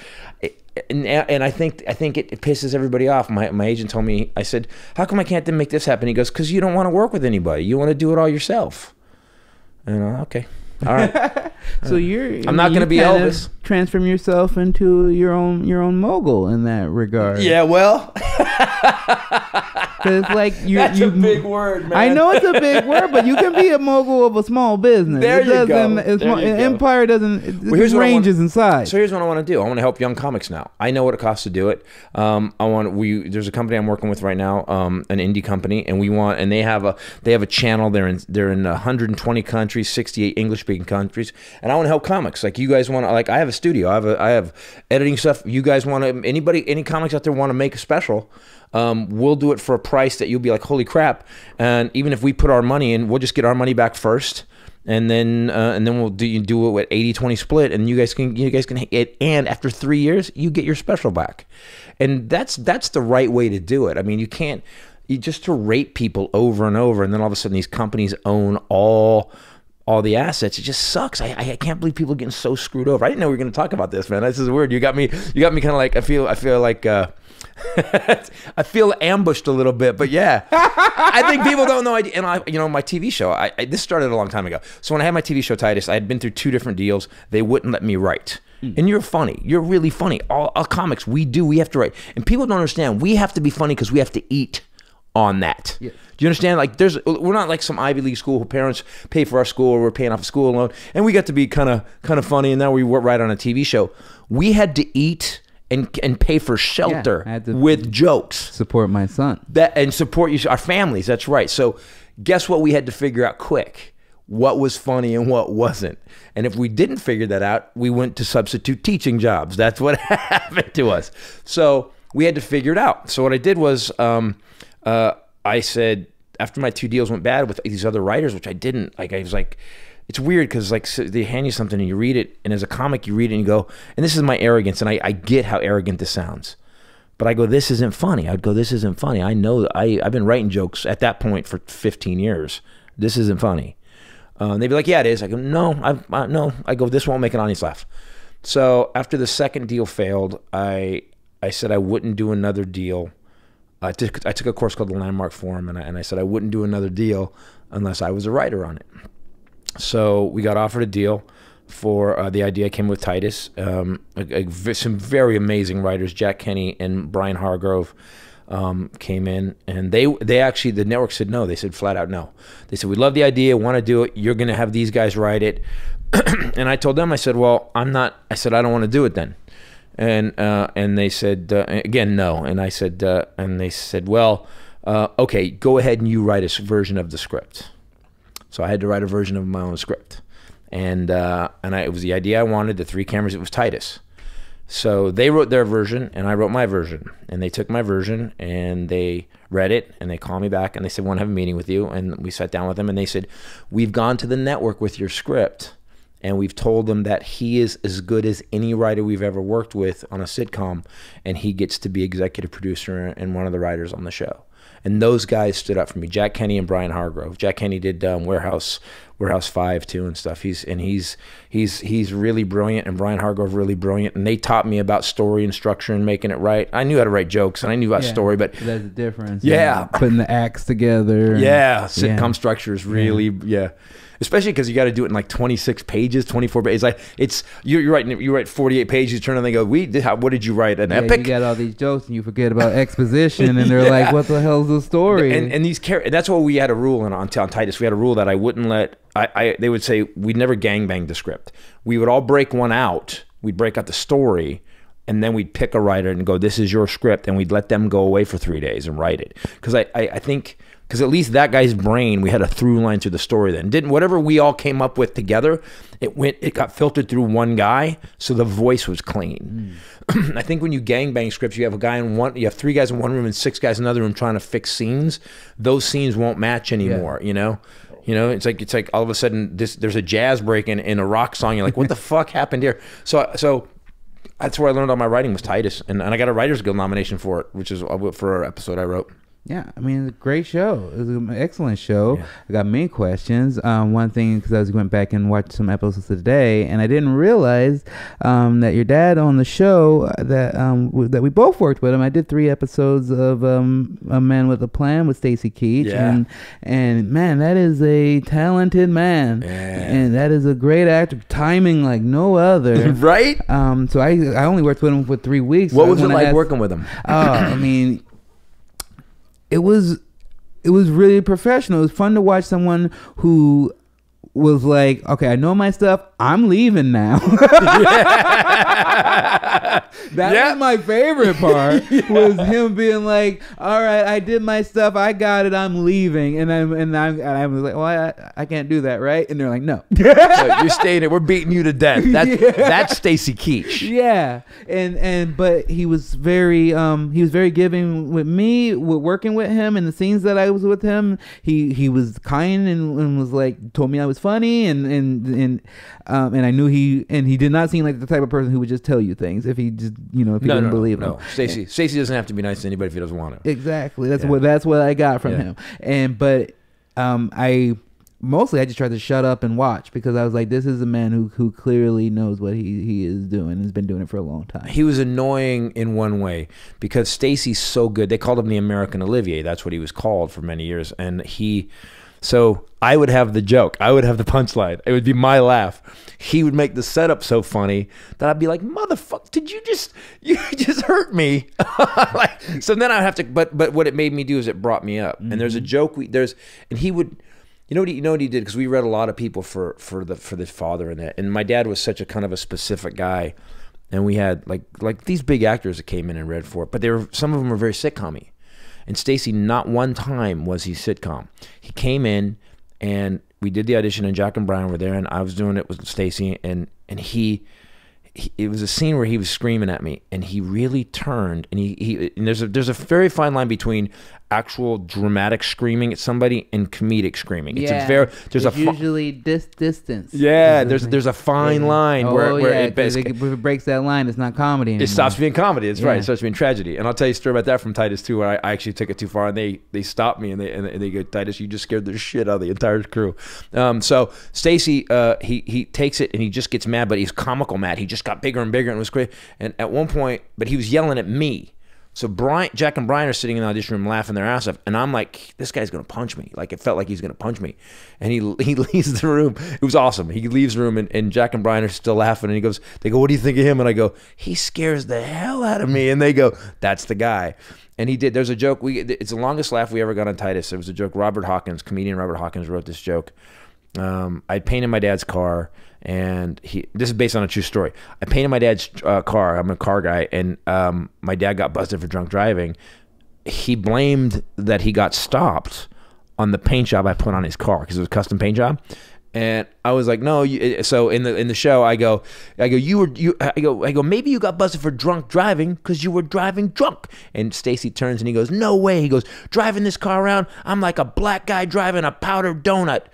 and, and I think I think it, it pisses everybody off. My my agent told me, I said, how come I can't then make this happen? He goes, because you don't want to work with anybody, you want to do it all yourself. And uh, okay, all right. So you're. I'm not gonna be kind of Elvis. Transform yourself into your own your own mogul in that regard. yeah, well, because like you. that's you, a big word, man. I know it's a big word, but you can be a mogul of a small business. There it you go. It's There you an go. empire doesn't. Well, here's it what want- ranges in size. So here's what I want to do. I want to help young comics now. I know what it costs to do it. Um, I want we there's a company I'm working with right now, um, an indie company, and we want and they have a they have a channel. They're in they're in 120 countries, 68 English speaking countries, and I want to help comics. Like you guys want to like I have a studio. I have a I have editing stuff. You guys want to anybody any comics out there want to make a special? Um, we'll do it for a price that you'll be like, holy crap! And even if we put our money in, we'll just get our money back first. And then uh, and then we'll do you do it with 80-20 split. And you guys can you guys can it and after three years you get your special back. And that's that's the right way to do it. I mean you can't you just to rate people over and over and then all of a sudden these companies own all all the assets it just sucks i i can't believe people are getting so screwed over i didn't know we were going to talk about this man this is weird you got me you got me kind of like i feel i feel like uh I feel ambushed a little bit, but yeah, I think people don't know. I, and I, you know, my TV show. I, I this started a long time ago. So when I had my TV show Titus, I had been through two different deals. They wouldn't let me write. And you're funny. You're really funny. All, all comics, we do. We have to write, and people don't understand. We have to be funny because we have to eat on that. Do you understand? Like, there's we're not like some Ivy League school who parents pay for our school or we're paying off a school loan, and we got to be kind of kind of funny, and now we work right on a TV show. We had to eat and and pay for shelter to- with jokes Support my son. that and support you our families. That's right. So, guess what? We had to figure out quick. what was funny and what wasn't. And if we didn't figure that out, we went to substitute teaching jobs. That's what happened to us. So we had to figure it out. So what I did was um, uh, I said after my two deals went bad with these other writers, which I didn't like, I was like. It's weird because like so they hand you something and you read it, and as a comic you read it and you go, and this is my arrogance, and I, I get how arrogant this sounds. But I go, this isn't funny. I'd go, this isn't funny. I know I, I've been writing jokes at that point for 15 years. This isn't funny. Uh, they'd be like, yeah, it is. I go, no, I, I, no. I go, this won't make an audience laugh. So after the second deal failed, I, I said I wouldn't do another deal. I took, I took a course called the Landmark Forum, and I, and I said I wouldn't do another deal unless I was a writer on it. So we got offered a deal for uh, the idea came with Titus. Um, a, a, some very amazing writers, Jack Kenny and Brian Hargrove, um, came in, and they they actually the network said no. They said flat out no. They said we love the idea, want to do it. You're going to have these guys write it. and I told them, I said, well, I'm not. I said I don't want to do it then. And uh, and they said uh, again no. And I said uh, and they said, well, uh, okay, go ahead and you write a version of the script. So I had to write a version of my own script and uh, and I, it was the idea I wanted. The three cameras. It was Titus. So they wrote their version, and I wrote my version. And they took my version, and they read it, and they called me back, and they said, "Want to have a meeting with you?" And we sat down with them, and they said, "We've gone to the network with your script." And we've told them that he is as good as any writer we've ever worked with on a sitcom, and he gets to be executive producer and one of the writers on the show and those guys stood up for me. Jack Kenny and Brian Hargrove. Jack Kenny did um, Warehouse Warehouse Five too and stuff. He's and he's he's he's really brilliant, and Brian Hargrove really brilliant. And they taught me about story and structure and making it right. I knew how to write jokes and I knew about Yeah, story, but there's a difference. Yeah. in putting the acts together. and- yeah, sitcom Yeah. structure is really yeah. Especially because you got to do it in like 26 pages, 24 pages. Like it's you, you're writing you write 48 pages. You turn and they go, "We did. How, what did you write? An Yeah, epic?" You got all these jokes and you forget about exposition, and they're like, "What the hell's the story?" and, and these characters. that's why we had a rule on, on on Titus. We had a rule that I wouldn't let. I, I they would say we'd never gangbang the script. We would all break one out. We'd break out the story, and then we'd pick a writer and go, "This is your script," and we'd let them go away for three days and write it. Because I, I I think because at least that guy's brain, we had a through line through the story. Then didn't whatever we all came up with together, it went it got filtered through one guy, so the voice was clean. I think when you gangbang scripts, you have a guy in one, you have three guys in one room and six guys in another room trying to fix scenes. Those scenes won't match anymore. You know, you know, it's like it's like all of a sudden this there's a jazz break in, in a rock song. You're like, what the fuck happened here? So so that's where I learned all my writing was Titus, and, and I got a Writers Guild nomination for it, which is uh, for an episode I wrote. Yeah, I mean, great show. It was an excellent show. I got many questions. Um, one thing, because I was went back and watched some episodes today, and I didn't realize um, that your dad on the show uh, that um, w- that we both worked with him. I did three episodes of um, A Man with a Plan with Stacy Keach, Yeah. and and man, that is a talented man, Yeah. and that is a great actor, timing like no other. right? Um, so I I only worked with him for three weeks. What so was it like working with him? oh, I mean, it was it was really professional. It was fun to watch someone who was like, okay, I know my stuff. I'm leaving now. that Yeah. was my favorite part. Was him being like, all right, I did my stuff. I got it. I'm leaving. And I'm and I'm and I was like, well, I, I can't do that, right? And they're like, no. No, you're staying there. We're beating you to death. That, Yeah. That's Stacy Keach. yeah and and but he was very um he was very giving with me with working with him and the scenes that i was with him he he was kind and, and was like told me i was funny and and and um and i knew he and he did not seem like the type of person who would just tell you things if he just you know if he No, didn't no, believe no. him Stacy, Stacy doesn't have to be nice to anybody if he doesn't want to. Exactly. That's Yeah. what that's what I got from Yeah. him. And but um I mostly I just tried to shut up and watch because I was like, this is a man who who clearly knows what he he is doing and has been doing it for a long time. He was annoying in one way because Stacy's so good. They called him the American Olivier. That's what he was called for many years. And he, so I would have the joke. I would have the punchline. It would be my laugh. He would make the setup so funny that I'd be like, "Motherfucker, did you just you just hurt me?" like, so then I'd have to. But but what it made me do is it brought me up. And there's a mm-hmm. joke. We there's and he would. You know what he, you know what he did because we read a lot of people for for the for the father and that and my dad was such a kind of a specific guy and we had like like these big actors that came in and read for it, but they were some of them were very sitcom-y. And Stacy, not one time was he sitcom. He came in and we did the audition, and Jack and Brian were there, and I was doing it with Stacy, and and he. It was a scene where he was screaming at me, and he really turned. And he, he and there's a there's a very fine line between actual dramatic screaming at somebody and comedic screaming. It's a very there's a It's fi- usually dis- distance. yeah there's there's a fine Yeah. line oh, where, where yeah, it, it, it breaks that line, it's not comedy anymore. it stops being comedy. That's right. It starts being tragedy. And I'll tell you a story about that from Titus too, where I, I actually took it too far, and they they stopped me and they and they- go, Titus, you just scared the shit out of the entire crew. Um, so Stacy, uh, he he takes it and he just gets mad, but he's comical mad. He just got bigger and bigger and was great. And at one point, but he was yelling at me. So Brian, Jack and Brian are sitting in the audition room laughing their ass off, and I'm like, "This guy's gonna punch me!" Like it felt like he's gonna punch me, and he he leaves the room. It was awesome. He leaves the room, and, and Jack and Brian are still laughing, and he goes, "They go, what do you think of him?" And I go, "He scares the hell out of me," and they go, "That's the guy." And he did. There's a joke. We it's the longest laugh we ever got on Titus. It was a joke. Robert Hawkins, comedian Robert Hawkins, wrote this joke. Um, I painted my dad's car, and he. This is based on a true story. I painted my dad's uh, car. I'm a car guy, and um, my dad got busted for drunk driving. He blamed that he got stopped on the paint job I put on his car because it was a custom paint job. And I was like, no. You, so in the in the show, I go, I go, you were you. I go, I go. Maybe you got busted for drunk driving because you were driving drunk. And Stacy turns and he goes, no way. He goes, driving this car around, I'm like a black guy driving a powdered donut.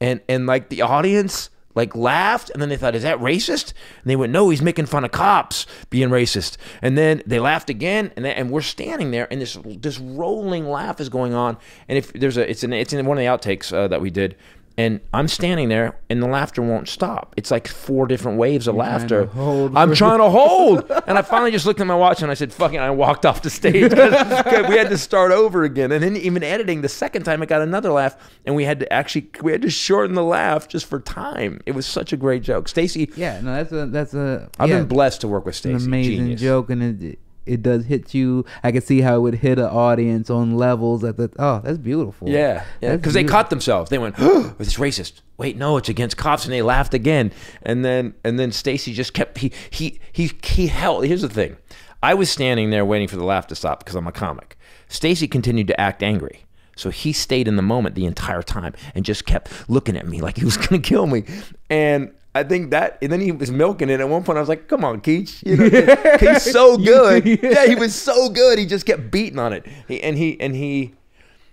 And and like the audience like laughed and then they thought is that racist? And they went no he's making fun of cops being racist. And then they laughed again and then, and we're standing there and this this rolling laugh is going on. And if there's a it's in it's in one of the outtakes uh, that we did and I'm standing there and the laughter won't stop. It's like four different waves of laughter. to hold I'm trying to hold. And I finally just looked at my watch and I said, fucking, I walked off the stage. 'Cause we had to start over again. And then even editing, the second time I got another laugh and we had to actually, we had to shorten the laugh just for time. It was such a great joke. Stacy, Yeah, no, that's a that's a. I've yeah, been blessed to work with Stacy. amazing Genius. joke, and it it does hit you. I can see how it would hit an audience on levels that the oh, that's beautiful. Yeah, yeah. Because they caught themselves. They went, "Oh, it's racist." Wait, no, it's against cops, and they laughed again. And then, and then Stacy just kept. He, he, he, he held. Here's the thing. I was standing there waiting for the laugh to stop because I'm a comic. Stacy continued to act angry. So he stayed in the moment the entire time and just kept looking at me like he was gonna kill me. And I think that, and then he was milking it. At one point, I was like, "Come on, Keach, you know, he's so good. Yeah, he was so good. He just kept beating on it. He, and he, and he,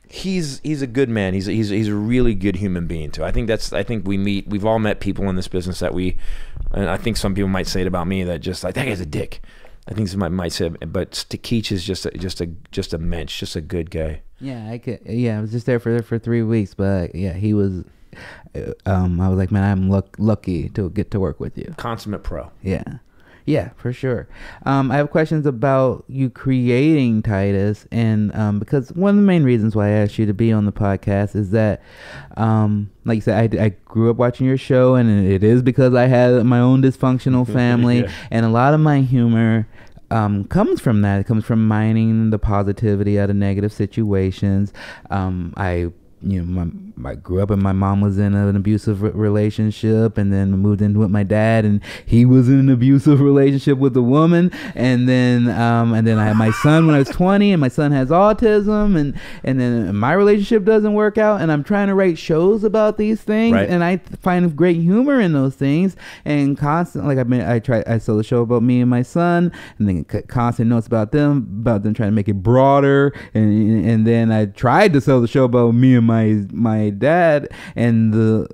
he's he's a good man. He's he's he's a really good human being too. I think that's I think we meet. We've all met people in this business that we, and I think some people might say it about me that just like that guy's a dick. I think some might, might say, but Keach is just a, just a just a mensch, just a good guy. Yeah, I could. Yeah, I was just there for for three weeks, but yeah, he was. Uh, Um, I was like, man, I'm luck, lucky to get to work with you. Consummate pro. Yeah. Yeah, for sure. Um, I have questions about you creating Titus, and um, because one of the main reasons why I asked you to be on the podcast is that, um, like you said, I, I grew up watching your show, and it is because I had my own dysfunctional family, Yeah. and a lot of my humor um, comes from that. It comes from mining the positivity out of negative situations. Um, I you know, my, I grew up and my mom was in an abusive relationship, and then moved in with my dad, and he was in an abusive relationship with a woman, and then um, and then I had my son when I was 20, and my son has autism, and and then my relationship doesn't work out, and I'm trying to write shows about these things, Right. and I find great humor in those things, and constant like I've been I try I saw the show about me and my son, and then constant notes about them about them trying to make it broader, and and then I tried to sell the show about me and my my dad, and the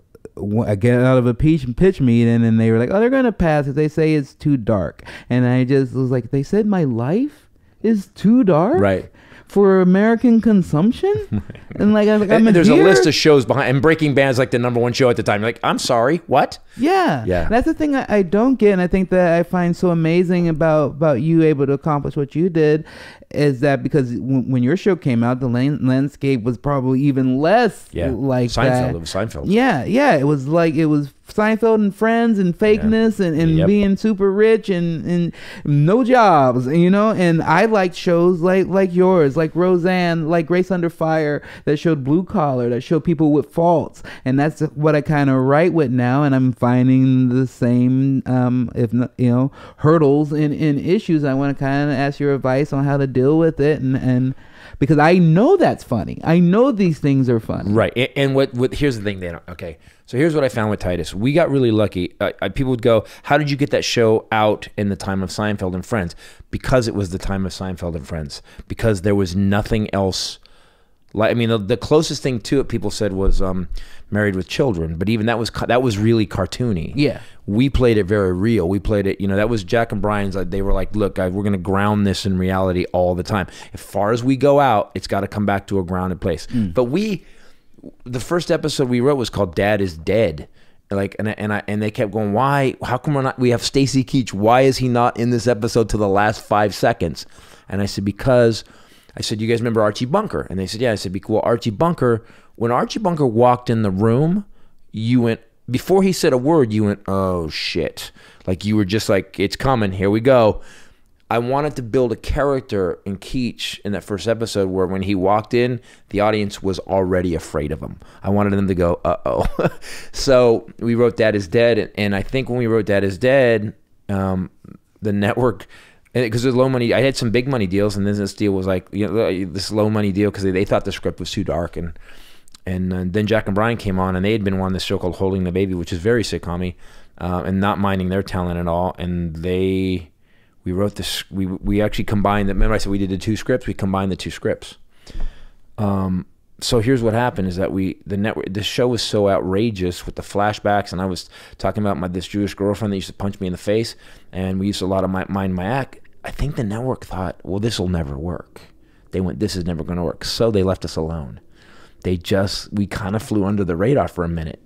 I get out of a pitch pitch meeting, and then they were like, "Oh, they're gonna pass it. They say it's too dark," and I just was like, "They said my life is too dark, Right. For American consumption, and like, I'm, like, I'm And there's a list of shows behind, and Breaking Bad is like the number one show at the time. You're like, I'm sorry, what? Yeah, Yeah. That's the thing I, I don't get, and I think that I find so amazing about about you able to accomplish what you did, is that because w- when your show came out, the lan- landscape was probably even less Yeah, like Seinfeld. that. It was Seinfeld. Yeah, yeah. It was like it was Seinfeld and Friends and fakeness and, and Yep. being super rich and, and no jobs, you know. And I liked shows like like yours, like Roseanne, like Grace Under Fire, that showed blue collar, that showed people with faults, and that's what I kind of write with now. And I'm finding the same, um, if not, you know, hurdles and, and issues. I want to kind of ask your advice on how to deal with it, and and because I know that's funny. I know these things are funny. Right. A- And what, what here's the thing, Dan. Okay. So here's what I found with Titus. We got really lucky. Uh, uh, people would go, How did you get that show out in the time of Seinfeld and Friends? Because it was the time of Seinfeld and Friends. Because there was nothing else. Like I mean, the, the closest thing to it people said was um, Married with Children, but even that was that was really cartoony. Yeah. we played it very real. We played it, you know, that was Jack and Brian's. Like they were like, look, guys, we're gonna ground this in reality all the time. As far as we go out, it's got to come back to a grounded place. But we, the first episode we wrote was called "Dad is Dead." Like and I- and I and they kept going. Why? How come we're not? We have Stacy Keach. Why is he not in this episode to the last five seconds? And I said because I said you guys remember Archie Bunker? And they said yeah. I said "Bec- well Archie Bunker. When Archie Bunker walked in the room, you went before he said a word. You went oh shit. Like you were just like it's coming. Here we go. I wanted to build a character in Keach in that first episode where when he walked in, the audience was already afraid of him. I wanted them to go, uh oh. so we wrote Dad is Dead. And, and I think when we wrote Dad is Dead, um, the network, because there's low money, I had some big money deals, and then this deal was like, you know, this low money deal because they, they thought the script was too dark. And and uh, then Jack and Brian came on, and they had been on this show called Holding the Baby, which is very sitcom uh, and not minding their talent at all. And they, we wrote this. We we actually combined. the Remember, I said we did the two scripts. We combined the two scripts. Um, so here's what happened: is that we the network. The show was so outrageous with the flashbacks, and I was talking about my this Jewish girlfriend that used to punch me in the face, and we used a lot of my, mind my act. I think the network thought, well, this will never work. They went, this is never going to work. So they left us alone they just we kind of flew under the radar for a minute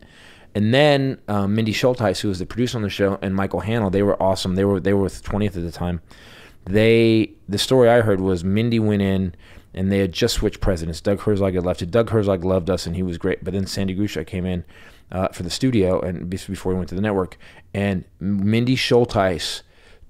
and then um, Mindy Schultheis who was the producer on the show and Michael Hanel they were awesome they were they were with 20th at the time they the story i heard was mindy went in and they had just switched presidents doug herzog had left it doug herzog loved us and he was great but then Sandy Grushow came in uh, for the studio and before he went to the network and Mindy Schultheis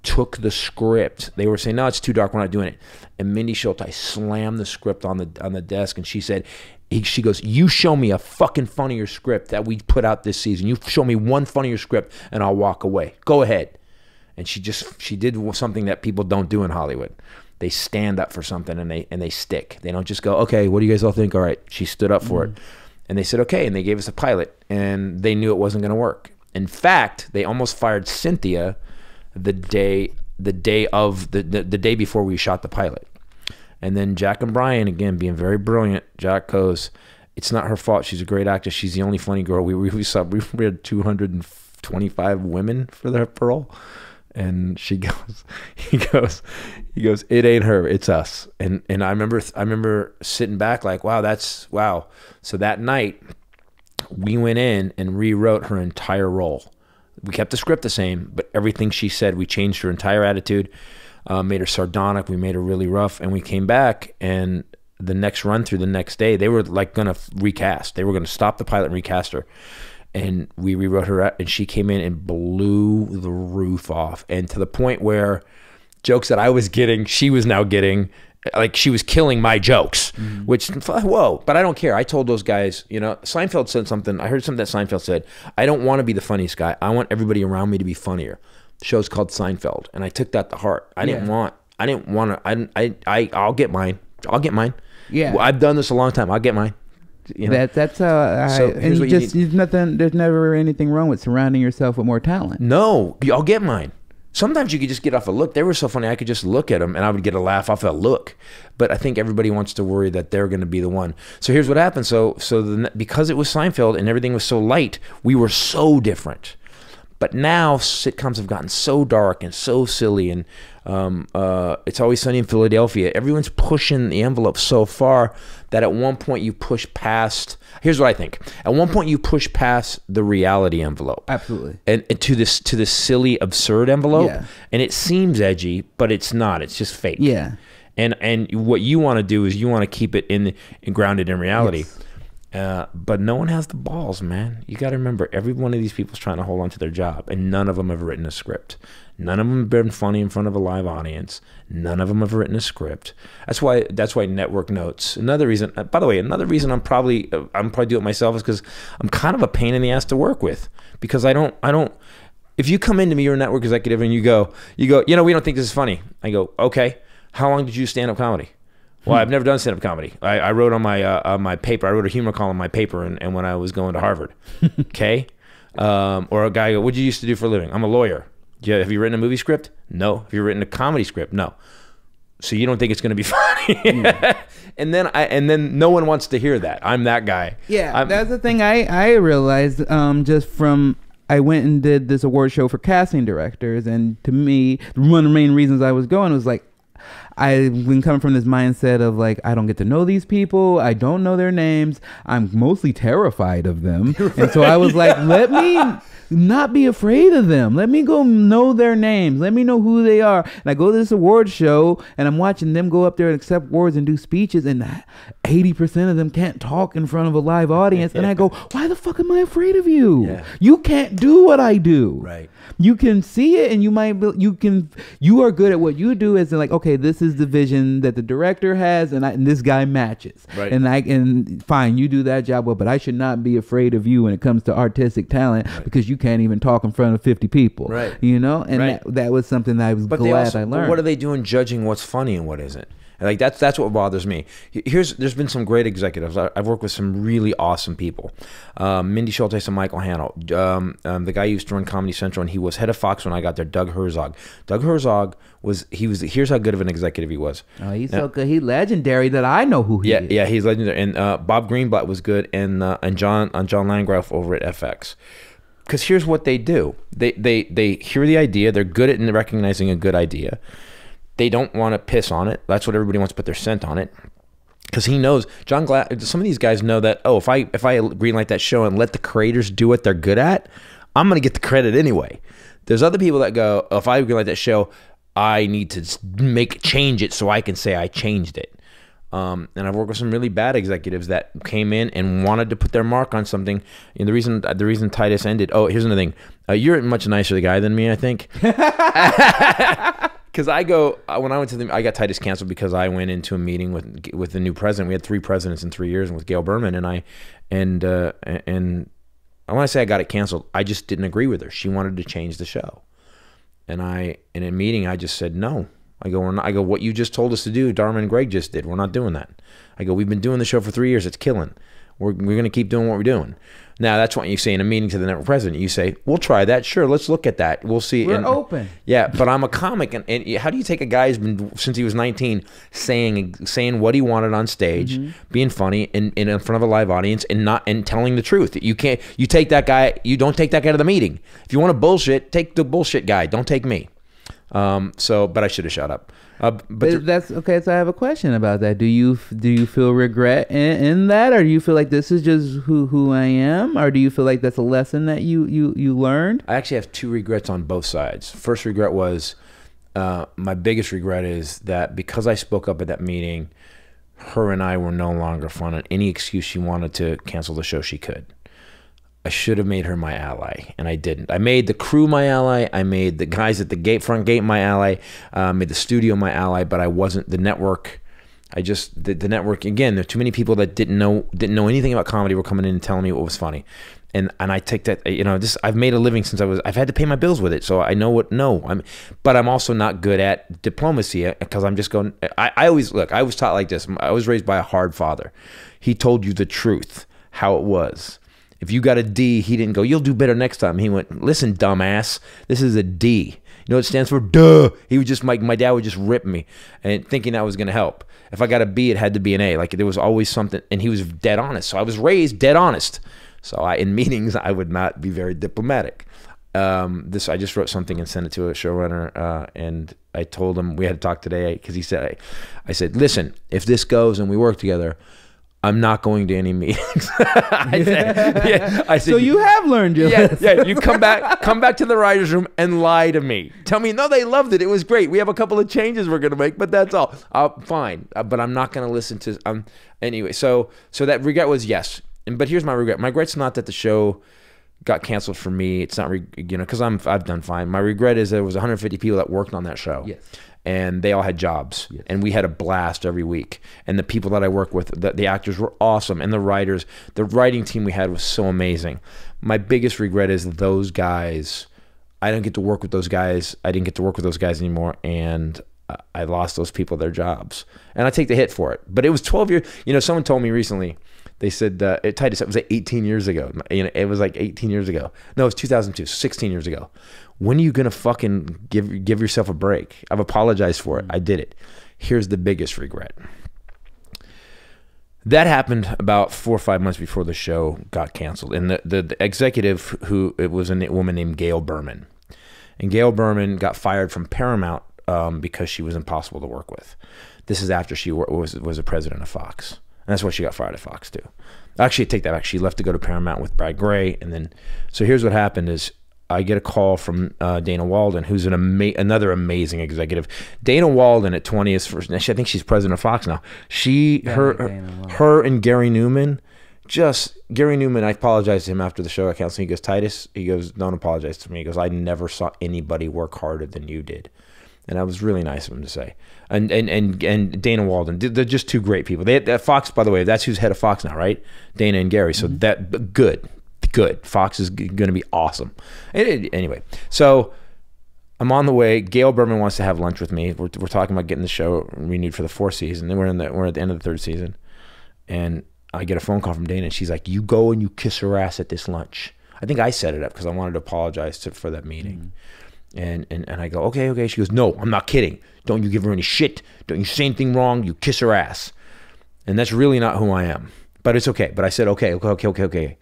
took the script. They were saying, "No, it's too dark. We're not doing it." And Mindy Schultheis slammed the script on the on the desk, and she said, he, "She goes, you show me a fucking funnier script that we put out this season. You show me one funnier script, and I'll walk away. Go ahead." And she just she did something that people don't do in Hollywood. They stand up for something and they and they stick. They don't just go, "Okay, what do you guys all think?" All right, she stood up for it, mm-hmm. and they said, "Okay," and they gave us a pilot, and they knew it wasn't going to work. In fact, they almost fired Cynthia the day the day of the, the the day before we shot the pilot. And then Jack and Brian again being very brilliant. Jack goes, "It's not her fault. She's a great actress. She's the only funny girl." We we, we saw we had 225 women for their parole. And she goes, he goes, he goes, it ain't her, it's us. And and I remember I remember sitting back like, wow, that's wow. So that night we went in and rewrote her entire role. We kept the script the same, but everything she said, we changed her entire attitude, uh, made her sardonic, we made her really rough, and we came back and the next run through the next day, they were like gonna recast. They were gonna stop the pilot and recast her, and we rewrote her, and she came in and blew the roof off, and to the point where jokes that I was getting, she was now getting. Like she was killing my jokes, mm-hmm. which whoa! But I don't care. I told those guys, you know, Seinfeld said something. I heard something that Seinfeld said. I don't want to be the funniest guy. I want everybody around me to be funnier. The show's called Seinfeld, and I took that to heart. I didn't want. I didn't want to. I, I. I. I'll get mine. I'll get mine. Yeah. I've done this a long time. I'll get mine. You know? That that's how I So and you you just there's nothing there's never anything wrong with surrounding yourself with more talent. No, I'll get mine. Sometimes you could just get off a look. They were so funny. I could just look at them and I would get a laugh off a look. But I think everybody wants to worry that they're going to be the one. So here's what happened. So so the, because it was Seinfeld and everything was so light, we were so different. But now sitcoms have gotten so dark and so silly, and um, uh, it's always sunny in Philadelphia. Everyone's pushing the envelope so far that at one point you push past. Here's what I think: at one point you push past the reality envelope Absolutely. and, and to this to this silly absurd envelope Yeah. and it seems edgy but it's not it's just fake Yeah. and and what you want to do is you want to keep it in, grounded in reality Yes. Uh, but no one has the balls, man. You got to remember, every one of these people's trying to hold on to their job, and none of them have written a script. None of them have been funny in front of a live audience. None of them have written a script. That's why. That's why network notes. Another reason. uh, By the way, another reason I'm probably uh, I'm probably do it myself is because I'm kind of a pain in the ass to work with because I don't I don't. If you come into me, you're a network executive, and you go you go, you know, we don't think this is funny. I go, okay. How long did you stand up comedy? Well, I've never done stand up comedy. I, I wrote on my uh, on my paper. I wrote a humor column on my paper, and, and when I was going to Harvard, okay. Um, or a guy go, "What did you used to do for a living?" I'm a lawyer. Yeah, have you written a movie script? No. Have you written a comedy script? No. So you don't think it's going to be funny? and then I and then no one wants to hear that. I'm that guy. Yeah, I'm- that's the thing I I realized um just from I went and did this award show for casting directors, and to me, one of the main reasons I was going was like. I've been coming from this mindset of like I don't get to know these people, I don't know their names, I'm mostly terrified of them, and so I was like, let me not be afraid of them. Let me go know their names. Let me know who they are. And I go to this award show and I'm watching them go up there and accept awards and do speeches, and 80% of them can't talk in front of a live audience. And I go, why the fuck am I afraid of you? Yeah. You can't do what I do. Right. You can see it and you might be, you can you are good at what you do as in like okay this is the vision that the director has and, I, and this guy matches Right. and I and fine you do that job well but I should not be afraid of you when it comes to artistic talent because you can't even talk in front of 50 people Right. you know and Right. that, that was something that I was But glad also, I but learned what are they doing judging what's funny and what isn't? And, Like that's that's what bothers me. Here's there's been some great executives. I, I've worked with some really awesome people. Um, Mindy Schultheis and Michael Hanel. Um, um, the guy who used to run Comedy Central and he was head of Fox when I got there. Doug Herzog. Doug Herzog was he was here's how good of an executive he was. oh he's so good he's legendary that I know who he Yeah, is yeah, he's legendary. And uh, Bob Greenblatt was good, and uh, and John uh, John Landgraf over at FX. Because here's what they do: they they they hear the idea. They're good at recognizing a good idea. They don't want to piss on it. That's what everybody wants to put their scent on it. Because he knows John Glass. Some of these guys know that. Oh, if I if I greenlight that show and let the creators do what they're good at, I'm gonna get the credit anyway. There's other people that go, oh, if I greenlight that show, I need to make change it so I can say I changed it. Um, and I've worked with some really bad executives that came in and wanted to put their mark on something. And the reason the reason Titus ended. Oh, here's another thing. Uh, you're a much nicer guy than me, I think. Because I go uh, when I went to the, I got Titus canceled because I went into a meeting with with the new president. We had three presidents in three years, and with Gail Berman and I, and uh, and want to say I got it canceled, I just didn't agree with her. She wanted to change the show, and I in a meeting I just said no. I go, we're not, I go, what you just told us to do, Dharma and Greg just did. We're not doing that. I go, we've been doing the show for three years. It's killing. We're, we're going to keep doing what we're doing. Now, that's what you say in a meeting to the network president. You say, we'll try that. Sure, let's look at that. We'll see. We're And- open. Yeah, but I'm a comic, and, and how do you take a guy who's been since he was 19 saying saying what he wanted on stage, being funny, and, and in front of a live audience, and not and telling the truth? You can't. You take that guy. You don't take that guy to the meeting. If you want to bullshit, take the bullshit guy. Don't take me. Um. So, but I should have shut up. Uh, but that's okay. So I have a question about that. Do you do you feel regret in, in that, or do you feel like this is just who who I am, or do you feel like that's a lesson that you you you learned? I actually have two regrets on both sides. First regret was uh, my biggest regret is that because I spoke up at that meeting, her and I were no longer fun. And any excuse she wanted to cancel the show, she could. I should have made her my ally, and I didn't. I made the crew my ally. I made the guys at the gate front gate my ally. Uh, made the studio my ally, but I wasn't the network. I just the, the network again. There are too many people that didn't know didn't know anything about comedy were coming in and telling me what was funny, and and I take that you know this I've made a living since I was I've had to pay my bills with it, so I know what no I'm, but I'm also not good at diplomacy because I'm just going. I, I always look. I was taught like this. I was raised by a hard father. He told you the truth, how it was. If you got a D, he didn't go, you'll do better next time. He went, listen, dumbass, this is a D. You know what it stands for? Duh. He would just, like, my dad would just rip me and thinking that was going to help. If I got a B, it had to be an A. Like, there was always something, and he was dead honest. So I was raised dead honest. So I, in meetings, I would not be very diplomatic. Um, this I just wrote something and sent it to a showrunner, uh, and I told him we had to talk today because he said, I, I said, listen, if this goes and we work together, I'm not going to any meetings. I said, yeah, I said, So you have learned your yeah, lesson. yeah. You come back, come back to the writers' room and lie to me. Tell me, no, they loved it. It was great. We have a couple of changes we're gonna make, but that's all. Uh, fine, uh, but I'm not gonna listen to. Um, anyway, so so that regret was yes. and but here's my regret. My regret's not that the show got canceled for me. It's not, re- you know, because I'm I've done fine. My regret is there was 150 people that worked on that show. Yes. And they all had jobs, Yes. and we had a blast every week. And the people that I work with, the, the actors were awesome, and the writers, the writing team we had was so amazing. My biggest regret is those guys. I didn't get to work with those guys. I didn't get to work with those guys anymore, and I- lost those people their jobs, and I take the hit for it. But it was 12 years. You know, someone told me recently. They said uh, it Titus. It was like 18 years ago. You know, it was like 18 years ago. No, it was 2002. 16 years ago. When are you gonna fucking give give yourself a break? I've apologized for it. I did it. Here's the biggest regret. That happened about four or five months before the show got canceled, and the the, the executive who it was a woman named Gail Berman, and Gail Berman got fired from Paramount um, because she was impossible to work with. This is after she was was a president of Fox, and that's why she got fired at Fox too. Actually, I take that back. She left to go to Paramount with Brad Grey, and then so here's what happened: is I get a call from uh, Dana Walden, who's an ama- another amazing executive. Dana Walden at 20 is first. I think she's president of Fox now. She her Dana her and Gary Newman. Just Gary Newman, I apologized to him after the show got canceled. He goes, Titus, he goes, don't apologize to me. He goes, I never saw anybody work harder than you did. And that was really nice of him to say. And and and, and Dana Walden, they're just two great people. They Fox, by the way, that's who's head of Fox now, right? Dana and Gary. So that good, good. Fox is going to be awesome. And it- anyway, so I'm on the way. Gail Berman wants to have lunch with me. We're, we're talking about getting the show renewed for the fourth season. Then we're in the we're at the end of the third season, and I get a phone call from Dana, and she's like, "You go and you kiss her ass at this lunch." I think I set it up because I wanted to apologize to, for that meeting. Mm-hmm. And, and and I go, okay, okay. She goes, no, I'm not kidding. Don't you give her any shit. Don't you say anything wrong. You kiss her ass. And that's really not who I am. But it's okay. But I said, okay, okay, okay, okay, okay.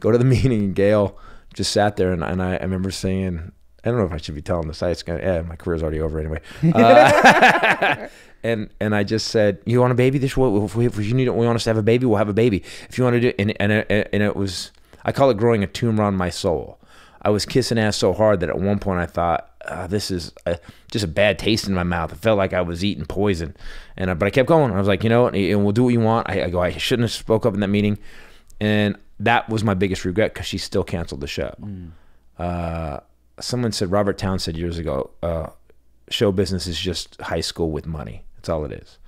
Go to the meeting. And Gail just sat there, and, and I, I remember saying, I don't know if I should be telling this. I it's gonna, yeah, my career's already over anyway. Uh, and and I just said, you want a baby? This what if, we, if you need, we want us to have a baby, we'll have a baby. If you want to do, and and it, and it was, I call it growing a tumor on my soul. I was kissing ass so hard that at one point I thought, uh, this is a, just a bad taste in my mouth. It felt like I was eating poison, and I, but I kept going. I was like, you know? And we'll do what you want. I, I go, I shouldn't have spoke up in that meeting, and that was my biggest regret because she still canceled the show. Uh, someone said Robert Towne said years ago, uh, show business is just high school with money. That's all it is.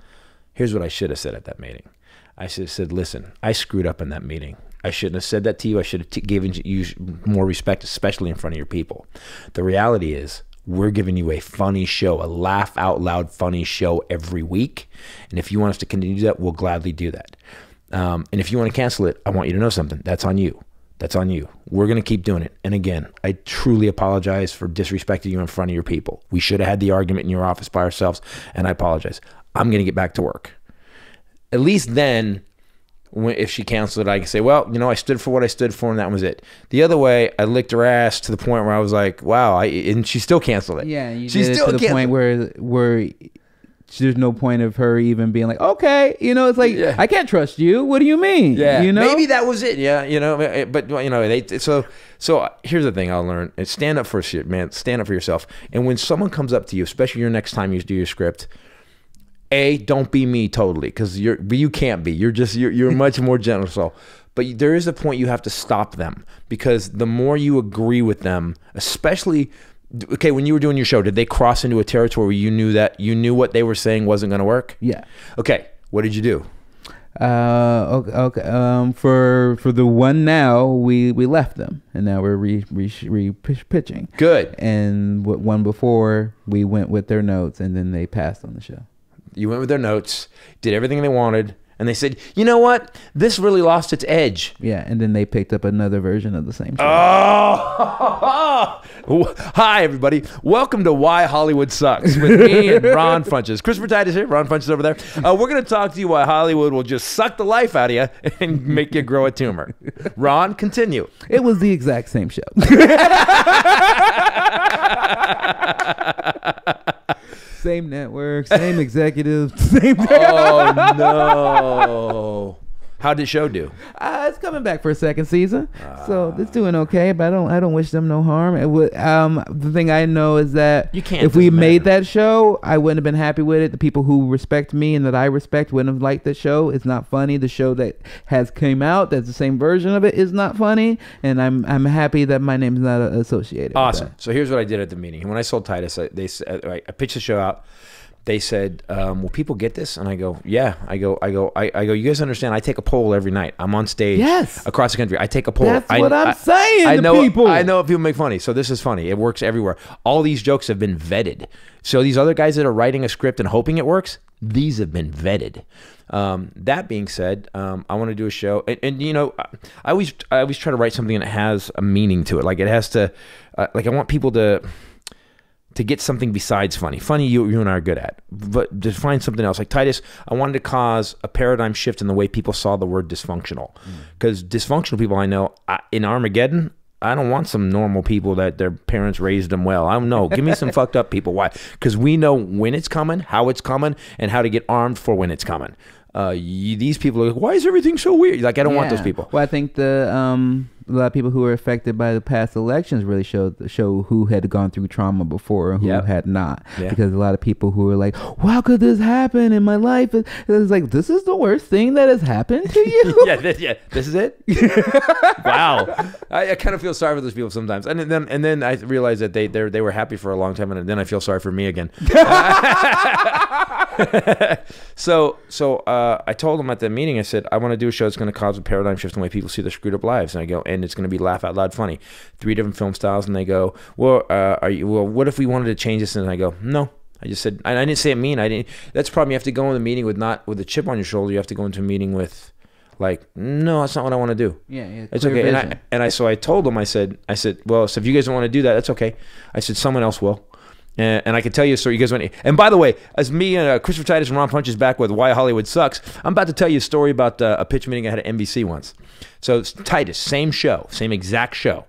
Here's what I should have said at that meeting. I should have said, listen, I screwed up in that meeting. I shouldn't have said that to you. I should have t- given you more respect, especially in front of your people. The reality is, we're giving you a funny show, a laugh out loud funny show every week. And if you want us to continue that, we'll gladly do that. Um, and if you want to cancel it, I want you to know something. That's on you. That's on you. We're going to keep doing it. And again, I truly apologize for disrespecting you in front of your people. We should have had the argument in your office by ourselves, and I apologize. I'm going to get back to work. At least then, when, if she canceled it, I can say, well, you know, I stood for what I stood for, and that was it. The other way, I licked her ass to the point where I was like, wow, I, and she still canceled it. Yeah, you she did it still to the canceled- point where where there's no point of her even being like, okay, you know, it's like Yeah. I can't trust you. What do you mean? Yeah, you know, maybe that was it. Yeah, you know, eh, but you know, they so so. Here's the thing I'll learn: is stand up for shit, man. Stand up for yourself. And when someone comes up to you, especially your next time you do your script, a don't be me totally because you're but you can't be. You're just you're you're much more gentle. So, but there is a point you have to stop them because the more you agree with them, especially. Okay, when you were doing your show, did they cross into a territory where you knew that you knew what they were saying wasn't going to work? yeah. Okay, what did you do? Uh, okay, okay. Um, for for the one now, we we left them, and now we're re re, re pitching. Good. And what one before, we went with their notes, and then they passed on the show. You went with their notes, did everything they wanted, and they said, "You know what? This really lost its edge." Yeah, and then they picked up another version of the same show. Oh, hi everybody! Welcome to Why Hollywood Sucks with me and Ron Funches. Christopher Titus here. Ron Funches over there. Uh, we're going to talk to you why Hollywood will just suck the life out of you and make you grow a tumor. Ron, continue. It was the exact same show. Same network, same executives, same. Oh no! How did the show do? Uh, it's coming back for a second season, so it's doing okay. But I don't, I don't wish them no harm. It would, um, the thing I know is that You can't, if we doesn't made that show, I wouldn't have been happy with it. The people who respect me and that I respect wouldn't have liked the show. It's not funny. The show that has came out, that's the same version of it, is not funny. And I'm, I'm happy that my name's not uh, associated. with Awesome. that. So here's what I did at the meeting. When I sold Titus, I, they I I pitched the show out. They said, um, "Will people get this?" And I go, "Yeah." I go, I go, I, I go. You guys understand? I take a poll every night. I'm on stage, Yes. across the country. I take a poll. That's I- what I'm I- saying I to know. people. I know if people make funny. So this is funny. It works everywhere. All these jokes have been vetted. So these other guys that are writing a script and hoping it works, these have been vetted. Um, that being said, um, I want to do a show, and, and you know, I I always I always try to write something that has a meaning to it. Like it has to, uh, like I want people to to get something besides funny. Funny, you, you and I are good at, but to find something else. Like Titus, I wanted to cause a paradigm shift in the way people saw the word dysfunctional. Mm. Because dysfunctional people I know I, in Armageddon, I don't want some normal people that their parents raised them well. I don't know. Give me some fucked up people. Why? Because we know when it's coming, how it's coming, and how to get armed for when it's coming. Uh, you, these people are like, why is everything so weird? Like, I don't want those people. Well, I think the um a lot of people who were affected by the past elections really showed show who had gone through trauma before and who Yep. had not. Yeah. Because a lot of people who were like, "Well, "How could this happen in my life?" It was like, "This is the worst thing that has happened to you." yeah, this, yeah, this is it. wow, I, I kind of feel sorry for those people sometimes, and then and then I realize that they they they were happy for a long time, and then I feel sorry for me again. so so uh, I told them at the meeting, I said I want to do a show that's going to cause a paradigm shift in the way people see their screwed up lives, and I go, and it's going to be laugh out loud funny. Three different film styles, and they go, well, uh, are you well? What if we wanted to change this? And I go, no. I just said, and I didn't say it mean. I didn't. That's probably. You have to go in the meeting with not with a chip on your shoulder. You have to go into a meeting with, like, no, that's not what I want to do. yeah, yeah It's okay. And. I, and I, so I told him, I said, I said, well, so if you guys don't want to do that, that's okay. I said, someone else will. And, and I can tell you a story. You guys want, and by the way, as me and uh, Christopher Titus and Ron Funches back with Why Hollywood Sucks, I'm about to tell you a story about uh, a pitch meeting I had at NBC once. So Titus, same show, same exact show.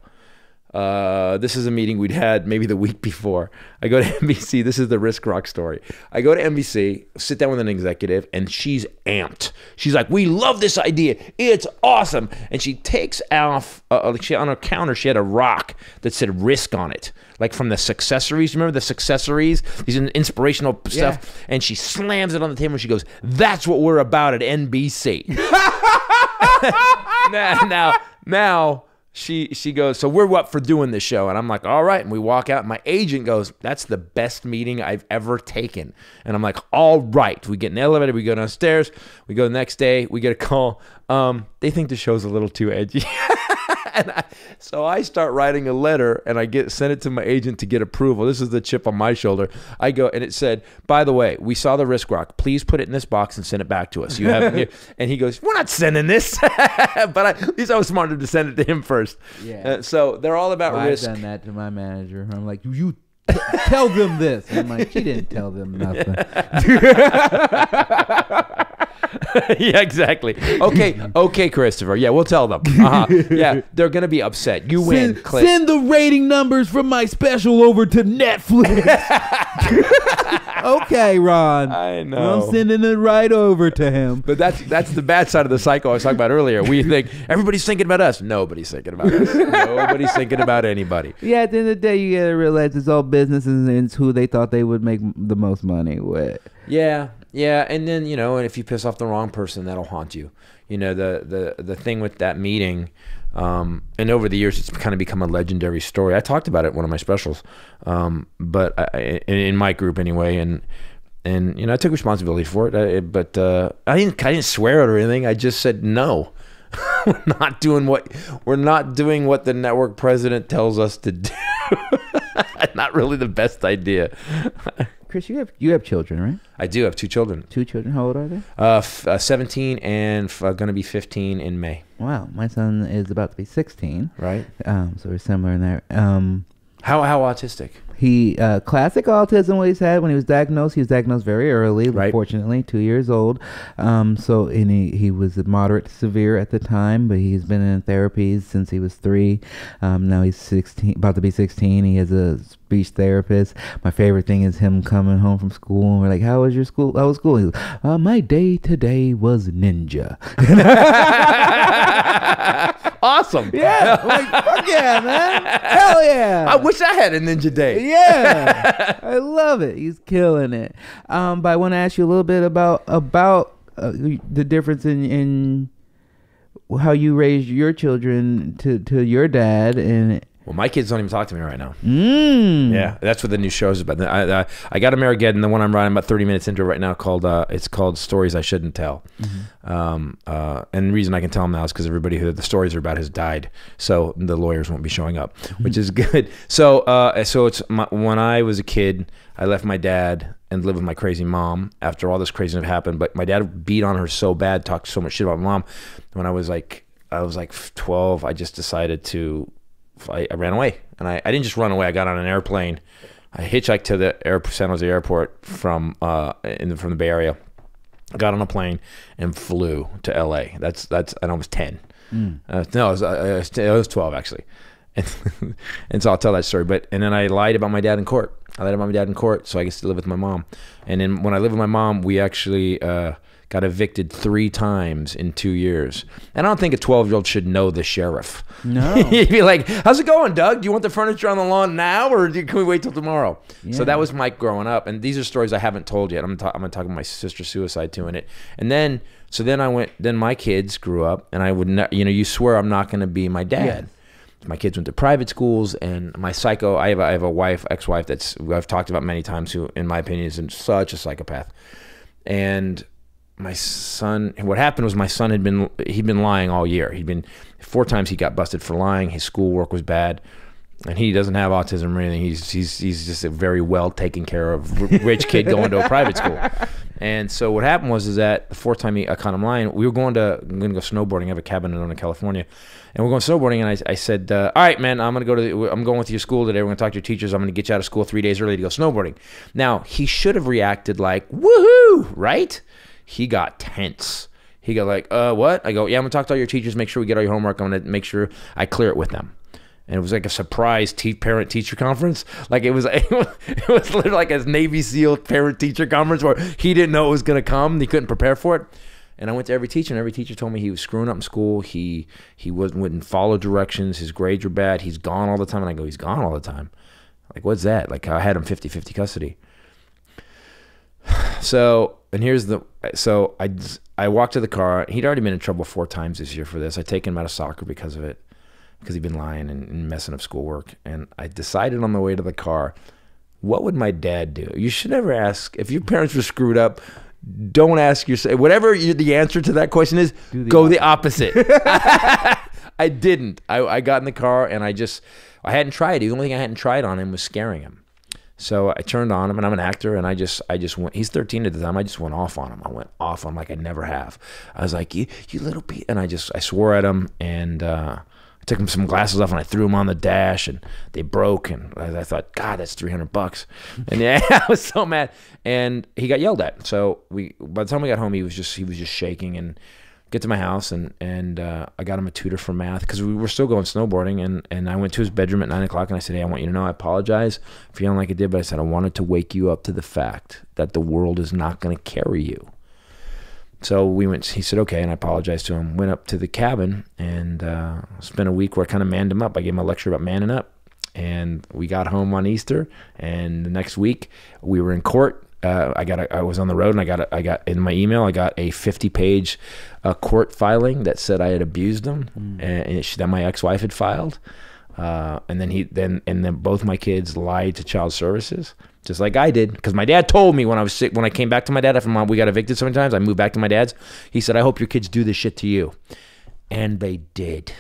Uh, this is a meeting we'd had maybe the week before. I go to NBC. This is the Risk Rock story. I go to NBC, sit down with an executive, and she's amped. She's like, "We love this idea. It's awesome." And she takes off. Uh, like she on her counter, she had a rock that said "Risk" on it, like from the Successories. Remember the Successories? These in- inspirational stuff. And she slams it on the table. and She goes, "That's what we're about at NBC." now, now, now she she goes, so we're up for doing this show, and I'm like, all right, and we walk out. And my agent goes, that's the best meeting I've ever taken, and I'm like, all right. We get in the elevator, we go downstairs, we go the next day, we get a call. Um, they think the show's a little too edgy. and I, so I start writing a letter and I get send it to my agent to get approval. This is the chip on my shoulder. I go and it said, "By the way, we saw the risk rock. Please put it in this box and send it back to us." You have, and he goes, "We're not sending this," but I, at least I was smart enough to send it to him first. Yeah. Uh, so they're all about I've risk. done that to my manager. I'm like, you t- tell them this. And I'm like, she didn't tell them nothing. yeah, exactly. Okay, okay, Christopher. Yeah, we'll tell them. Uh-huh. Yeah, they're gonna be upset. You win. Send, Clint. send the rating numbers from my special over to Netflix. okay, Ron. I know. I'm sending it right over to him. But that's that's the bad side of the cycle I was talking about earlier. We think everybody's thinking about us. Nobody's thinking about us. Nobody's thinking about anybody. Yeah, at the end of the day, you gotta realize it's all business and it's who they thought they would make the most money with. Yeah, yeah, and then you know, and if you piss off the wrong person, that'll haunt you. You know, the the the thing with that meeting, um, and over the years, it's kind of become a legendary story. I talked about it in one of my specials, um, but I, in my group anyway, and and you know, I took responsibility for it. I, but uh, I didn't I didn't swear it or anything. I just said no. we're not doing what we're not doing what the network president tells us to do. not really the best idea. Chris, you have you have children, right? I do have two children. Two children. How old are they? Uh, f- uh 17 and f- uh, gonna be 15 in May. Wow, my son is about to be 16. Right? Um, so we're similar in there. Um, How how autistic? He uh, classic autism. What he's had when he was diagnosed, he was diagnosed very early. Right. Unfortunately, two years old. Um, so and he, he was moderate to severe at the time, but he's been in therapies since he was three. Um, now he's sixteen, about to be sixteen. He has a speech therapist. My favorite thing is him coming home from school and we're like, "How was your school? How was school?" He goes, uh, "My day today was ninja." awesome. yeah, like fuck yeah, man. Hell yeah. I wish I had a ninja day. yeah, I love it. He's killing it. Um, but I want to ask you a little bit about about uh, the difference in in how you raised your children to to your dad and Well, my kids don't even talk to me right now. mm, Yeah, that's what the new show is about. I, I, I got Amerigeddon, the one I'm writing about 30 minutes into right now, called uh, it's called Stories I Shouldn't Tell. Um, uh, and the reason I can tell them now is because everybody who the stories are about has died, so the lawyers won't be showing up, which is good. So, uh, so it's my, when I was a kid, I left my dad and lived with my crazy mom after all this craziness happened. But my dad beat on her so bad, talked so much shit about my mom. When I was like, I was like 12, I just decided to I, I ran away, and I, I didn't just run away. I got on an airplane. I hitchhiked to the air, San Jose airport from uh in the, from the Bay Area. Got on a plane and flew to L.A. That's that's and I was ten. Uh, no, I was, I, was, I was twelve actually, and, and so I'll tell that story. But and then I lied about my dad in court. I lied about my dad in court, so I get to live with my mom. And then when I live with my mom, we actually uh, got evicted three times in two years. And I don't think a twelve year old should know the sheriff. No. You'd be like, "How's it going, Doug? Do you want the furniture on the lawn now, or can we wait till tomorrow?" So that was Mike growing up, and these are stories I haven't told yet. I'm ta- I'm gonna talk about my sister's suicide too in it, and then so then I went. Then my kids grew up, and I would, ne- you know, you swear I'm not gonna be my dad. My kids went to private schools, and my psycho. I have a, I have a wife, ex-wife that's who I've talked about many times, who, in my opinion, is such a psychopath, and my son what happened was my son had been he'd been lying all year. He'd been four times he got busted for lying. His schoolwork was bad. And he doesn't have autism or anything. He's he's, he's just a very well taken care of rich kid going to a private school. And so what happened was is that the fourth time he, I caught him lying we were going to I'm going to go snowboarding. I have a cabin in California. And we're going snowboarding and I, I said uh, all right man I'm going to go to the, I'm going with your school today. We're going to talk to your teachers. I'm going to get you out of school three days early to go snowboarding. Now he should have reacted like woohoo right he got tense. He got like, uh, what? I go, yeah, I'm gonna talk to all your teachers, make sure we get all your homework. I'm gonna make sure I clear it with them. And it was like a surprise te- parent teacher conference. Like it was, it was, it was literally like a Navy SEAL parent teacher conference where he didn't know it was gonna come. He couldn't prepare for it. And I went to every teacher, and every teacher told me he was screwing up in school. He he wouldn't, wouldn't follow directions. His grades were bad. He's gone all the time. And I go, he's gone all the time. Like, what's that? Like, I had him 50 50 custody. So, and here's the so I I walked to the car. He'd already been in trouble four times this year for this. I taken him out of soccer because of it, because he'd been lying and, and messing up schoolwork. And I decided on the way to the car, what would my dad do? You should never ask if your parents were screwed up. Don't ask yourself whatever you, the answer to that question is. The go the opposite. I didn't. I, I got in the car and I just I hadn't tried. The only thing I hadn't tried on him was scaring him. So I turned on him, and I'm an actor, and I just, I just went. He's 13 at the time. I just went off on him. I went off on him like I never have. I was like, "You, you little beat," and I just, I swore at him, and uh, I took him some glasses off, and I threw them on the dash, and they broke, and I, I thought, God, that's 300 bucks, and yeah, I was so mad, and he got yelled at. So we, by the time we got home, he was just, he was just shaking, and get to my house and and uh, I got him a tutor for math because we were still going snowboarding and and I went to his bedroom at nine o'clock and I said, hey, I want you to know I apologize for feeling like I did, but I said I wanted to wake you up to the fact that the world is not going to carry you. So we went. He said okay, and I apologized to him. Went up to the cabin and uh, spent a week where I kind of manned him up. I gave him a lecture about manning up, and we got home on Easter. And the next week we were in court. Uh, I got. A, I was on the road, and I got. A, I got in my email. I got a fifty-page uh, court filing that said I had abused him, and, and it, that my ex-wife had filed. Uh, and then he then and then both my kids lied to child services, just like I did, because my dad told me when I was sick. When I came back to my dad after mom, we got evicted so many times. I moved back to my dad's. He said, "I hope your kids do this shit to you," and they did.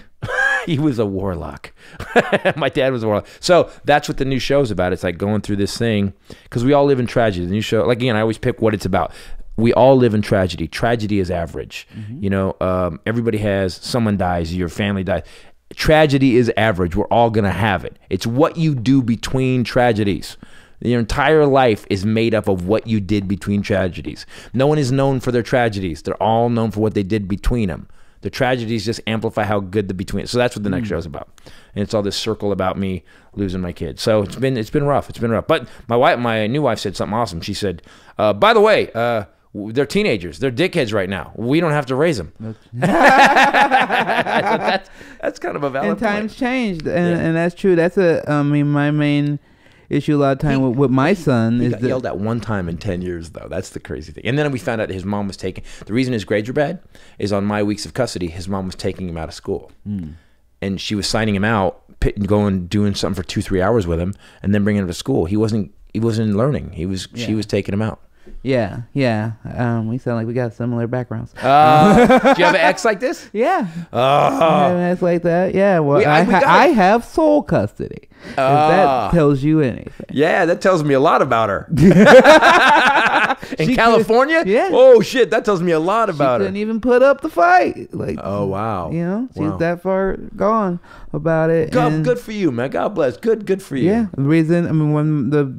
he was a warlock. my dad was a warlock. So that's what the new show is about. It's like going through this thing because we all live in tragedy. The new show, like again, I always pick what it's about. We all live in tragedy. Tragedy is average. You know, um, everybody has someone dies, your family dies. tragedy is average. We're all gonna have it. It's what you do between tragedies. Your entire life is made up of what you did between tragedies. No one is known for their tragedies. They're all known for what they did between them. The tragedies just amplify how good the between. So that's what the next show is about, and it's all this circle about me losing my kid. So it's been it's been rough. It's been rough. But my wife, my new wife, said something awesome. She said, uh, "By the way, uh, they're teenagers. They're dickheads right now. We don't have to raise them." that's that's kind of a valid and times point. changed, and, Yeah. and that's true. That's a. I mean, my main issue a lot of time with, with my son He is got that yelled at one time in 10 years, though. That's the crazy thing. And then we found out his mom was taking, the reason his grades were bad is on my weeks of custody, his mom was taking him out of school. Hmm. And she was signing him out, going, doing something for two, three hours with him, and then bringing him to school. He wasn't, he wasn't learning. He was, she was taking him out. Yeah, yeah. Um, we sound like we got similar backgrounds. Uh, do you have an ex like this? Yeah, Oh, it's like that. Yeah, well, We- I- I, we ha- I have sole custody. If Ah. that tells you anything. yeah, that tells me a lot about her. In She California? yeah. Oh, shit, that tells me a lot She about her. couldn't even put up the fight. Like, Oh, wow. you know, she's Wow. that far gone about it. God, good for you, man. God bless. Good, good for you. Yeah, the reason I mean when the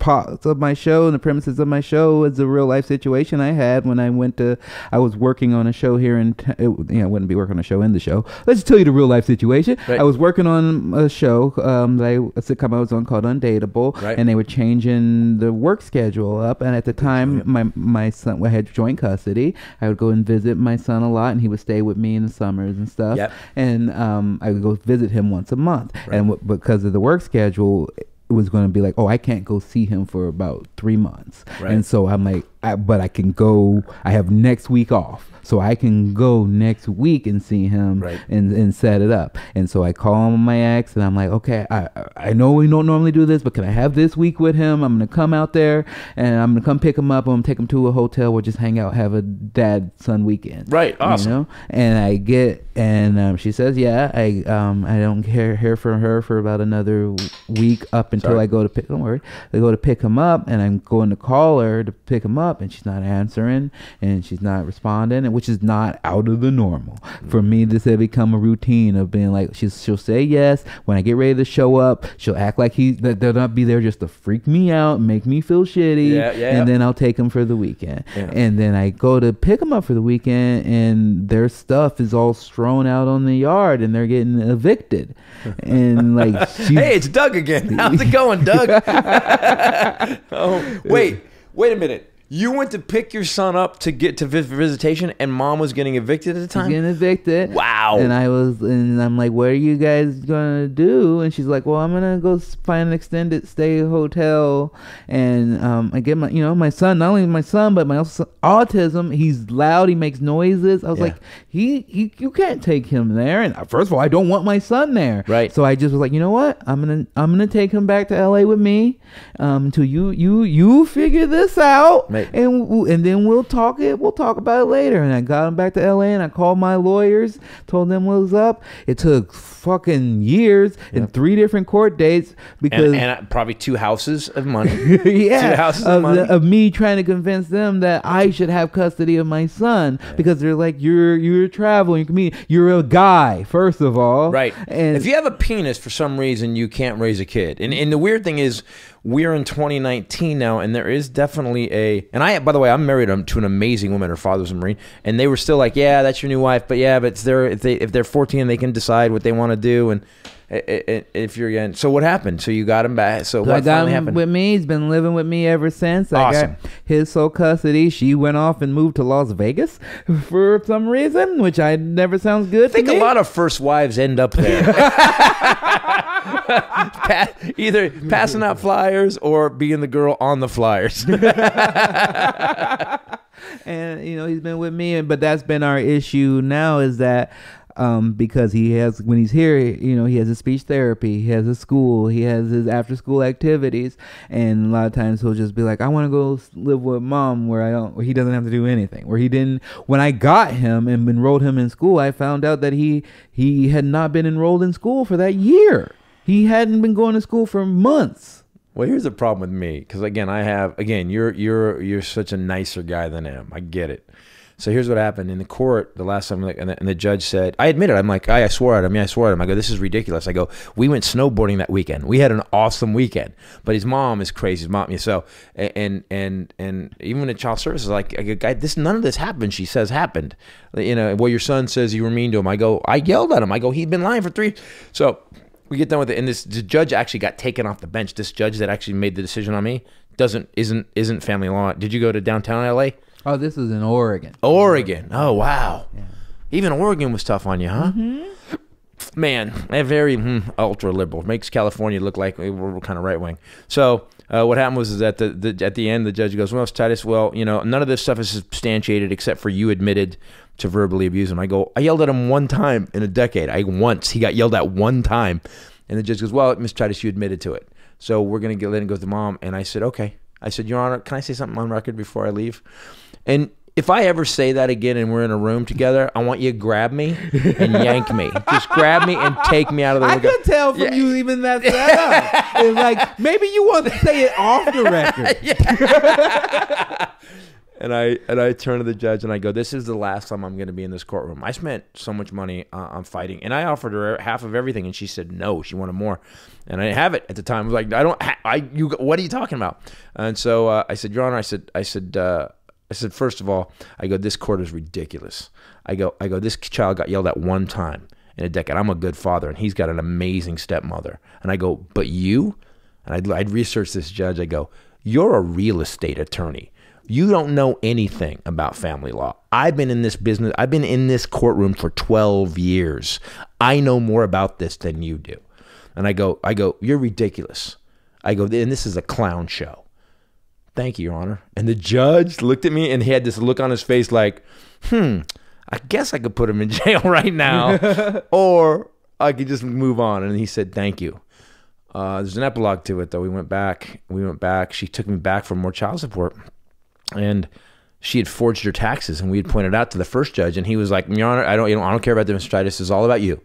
parts of my show and the premises of my show is a real life situation I had when I went to I was working on a show here in t- it, you know I wouldn't be working on a show in the show. Let's just tell you the real life situation. Right. I was working on a show um that I, a sitcom I was on called Undateable, Right. and they were changing the work schedule up. And at the time, my my son I had joint custody. I would go and visit my son a lot, and he would stay with me in the summers and stuff Yep. and um, I would go visit him once a month. Right. And w- because of the work schedule, was going to be like, oh, I can't go see him for about three months. Right. And so I'm like, I, but I can go. I have next week off, so I can go next week and see him Right. and and set it up. And so I call him my ex, and I'm like, okay, I I know we don't normally do this, but can I have this week with him? I'm gonna come out there, and I'm gonna come pick him up. I'm gonna take him to a hotel. We'll just hang out, have a dad son weekend. Right, awesome. You know? And I get, and um, she says, yeah, I um, I don't hear hear from her for about another week up until Sorry. I go to pick. Don't worry, I go to pick him up, and I'm going to call her to pick him up, and she's not answering, and she's not responding, and which is not out of the normal for me. Mm-hmm. This had become a routine of being like, she's she'll say yes when I get ready to show up. She'll act like he that they'll not be there just to freak me out, make me feel shitty, Yeah, yeah. and then I'll take him for the weekend. Yeah. And then I go to pick them up for the weekend, and their stuff is all strewn out on the yard, and they're getting evicted. And like, she, Hey, it's Doug again. How's it going, Doug? oh, wait, wait a minute. You went to pick your son up to get to visitation, and mom was getting evicted at the she's time. getting evicted. Wow. And I was, and I'm like, what are you guys gonna do? And she's like, well, I'm gonna go find an extended stay hotel, and um, I get my, you know, my son. Not only my son, but my also autism. He's loud. He makes noises. I was Yeah. like, he, he, you can't take him there. And uh, first of all, I don't want my son there. Right. So I just was like, you know what? I'm gonna, I'm gonna take him back to L.A. with me, um, until you, you, you figure this out, Right. and and then we'll talk it. We'll talk about it later. And I got him back to L.A. and I called my lawyers, told them what was up. It took fucking years and three different court dates because and, and uh, probably two houses of money. yeah, Two houses of of, money. the, of me trying to convince them that I should have custody of my son because they're like, you're you're traveling, comedian, you're a guy first of all, Right. And if you have a penis for some reason, you can't raise a kid. And and the weird thing is, we're in 2019 now, and there is definitely a. And I, by the way, I'm married um, to an amazing woman. Her father's a marine, and they were still like, "Yeah, that's your new wife," but yeah, but it's their if they if they're 14, they can decide what they want to do, and. If you're again, so what happened? So you got him back. So what I got finally him happened? with me. He's been living with me ever since. I Awesome. got his sole custody. She went off and moved to Las Vegas for some reason, which I never sounds good. I think a lot of first wives end up there. Either passing out flyers or being the girl on the flyers. and you know he's been with me and but that's been our issue now is that um, because he has when he's here you know he has his speech therapy he has his school he has his after school activities and a lot of times he'll just be like i want to go live with mom where i don't where he doesn't have to do anything where he didn't when i got him and enrolled him in school i found out that he he had not been enrolled in school for that year he hadn't been going to school for months Well, here's the problem with me, because again, I have again, you're you're you're such a nicer guy than I am. I get it. So here's what happened in the court the last time, and the, and the judge said, I admit it. I'm like, I, I swore at him. Yeah, I swore at him. I go, this is ridiculous. I go, we went snowboarding that weekend. We had an awesome weekend. But his mom is crazy. His mom, so and and and even the child services, like, I go, guy, this none of this happened. She says happened. You know, well, your son says you were mean to him. I go, I yelled at him. I go, he'd been lying for three. So we get done with it, and this the judge actually got taken off the bench. This judge that actually made the decision on me doesn't isn't isn't family law. Did you go to downtown LA? Oh, this is in Oregon. Oregon. Oh wow. Even Oregon was tough on you, huh? Man, they're very mm, ultra liberal. Makes California look like we're, we're kind of right wing. So uh, what happened was is that the, the at the end the judge goes, "Well, Titus, well, you know, none of this stuff is substantiated except for you admitted to verbally abuse him." I go, "I yelled at him one time in a decade. I once he got yelled at one time," and the judge goes, "Well, Mr. Titus, you admitted to it, so we're gonna get let him go to the mom." And I said, "Okay." I said, "Your Honor, can I say something on record before I leave?" And if I ever say that again and we're in a room together, I want you to grab me and yank me. Just grab me and take me out of the room. I room. could tell from you even that setup. it's like maybe you want to say it off the record. And I and I turn to the judge and I go, "This is the last time I'm going to be in this courtroom. I spent so much money uh, on fighting, and I offered her half of everything, and she said no. She wanted more, and I didn't have it at the time. I was like, I don't. Ha- I you. What are you talking about? And so uh, I said, Your Honor, I said, I said, uh, I said, first of all, I go, this court is ridiculous. I go, I go, this child got yelled at one time in a decade. I'm a good father, and he's got an amazing stepmother. And I go, but you, and I'd, I'd research this judge. I go, you're a real estate attorney. You don't know anything about family law. I've been in this business. I've been in this courtroom for 12 years. I know more about this than you do. And I go, I go, you're ridiculous. I go, and this is a clown show. Thank you, Your Honor. And the judge looked at me and he had this look on his face like, hmm, I guess I could put him in jail right now, or I could just move on. And he said, thank you. Uh, there's an epilogue to it, though. We went back. We went back. She took me back for more child support, and she had forged her taxes. And we had pointed out to the first judge, and he was like, "Your Honor, I don't, you know, I don't care about the. Titus. It's all about you."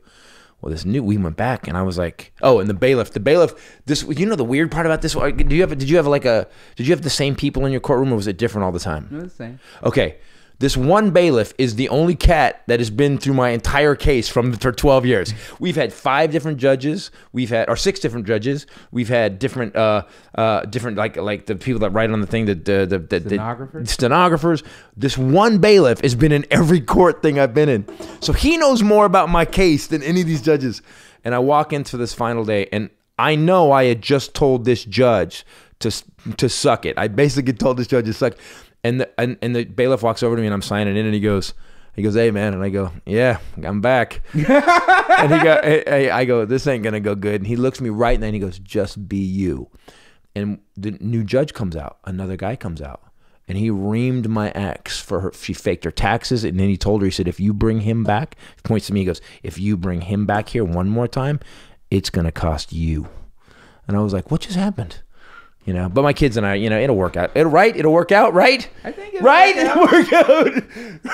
Well, this new we went back, and I was like, "Oh, and the bailiff, the bailiff. This, you know, the weird part about this. Do you have? Did you have like a? Did you have the same people in your courtroom, or was it different all the time?" It's the same. Okay. This one bailiff is the only cat that has been through my entire case from for 12 years. We've had five different judges. We've had or six different judges. We've had different uh uh different like like the people that write on the thing that the the, the, the Stenographers? stenographers. This one bailiff has been in every court thing I've been in. So he knows more about my case than any of these judges. And I walk into this final day and I know I had just told this judge to to suck it. I basically told this judge to suck. And the, and, and the bailiff walks over to me and I'm signing in and he goes, he goes, hey man, and I go, yeah, I'm back. and he go, hey, hey, I go, this ain't gonna go good. And he looks me right in the eye and he goes, just be you. And the new judge comes out, another guy comes out, and he reamed my ex for her. She faked her taxes, and then he told her, he said, if you bring him back, he points to me, he goes, if you bring him back here one more time, it's gonna cost you. And I was like, what just happened? You know, but my kids and I, you know, it'll work out. It'll right. It'll work out, right? I think it'll right. work It'll work out.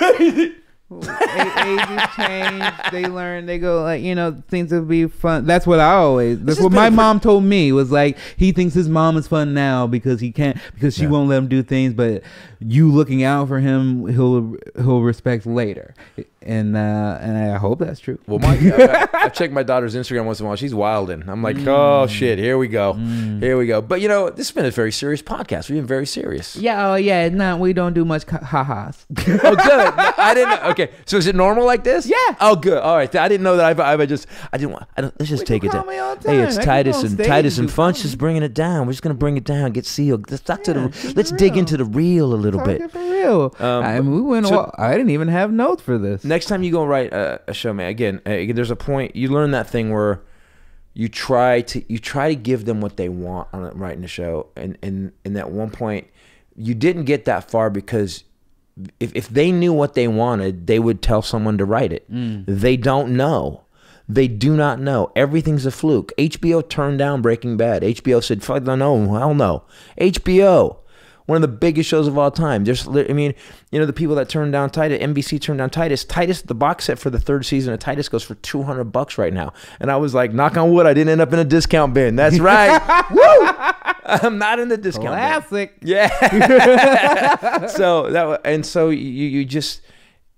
right. Ages change. They learn. They go like you know things will be fun. That's what I always. That's what my mom told me was like he thinks his mom is fun now because he can't because she won't let him do things. But you looking out for him, he'll he'll respect later. And uh and I hope that's true. Well, my I, I check my daughter's Instagram once in a while. She's wilding. I'm like, oh shit, here we go, here we go. But you know, this has been a very serious podcast. We've been very serious. Yeah, oh yeah. No, we don't do much ha ha's. oh, good. No, I didn't. Okay, so is it normal like this? Yeah. Oh, good. All right. I didn't know that. I, I just, I didn't want. I don't, let's just We take it down. me all the Hey, it's I Titus and Titus and Funch is bringing it down. We're just gonna bring it down, get sealed. Let's talk to the. Let's it dig into the real a little bit. Talking for real. Um, I mean, we went. so- all, I didn't even have notes for this. Next time you go write a, a show, man. Again, uh, there's a point. You learn that thing where you try to you try to give them what they want on writing a show, and and and at one point you didn't get that far because if if they knew what they wanted, they would tell someone to write it. They don't know. They do not know. Everything's a fluke. HBO turned down Breaking Bad. HBO said, "Fuck no, no, hell no." HBO. One of the biggest shows of all time. There's, I mean, you know, the people that turned down Titus, NBC turned down Titus. Titus, the box set for the third season of Titus goes for 200 bucks right now. And I was like, knock on wood, I didn't end up in a discount bin. That's right. Woo! I'm not in the discount bin. Classic. Yeah. so that and so you you just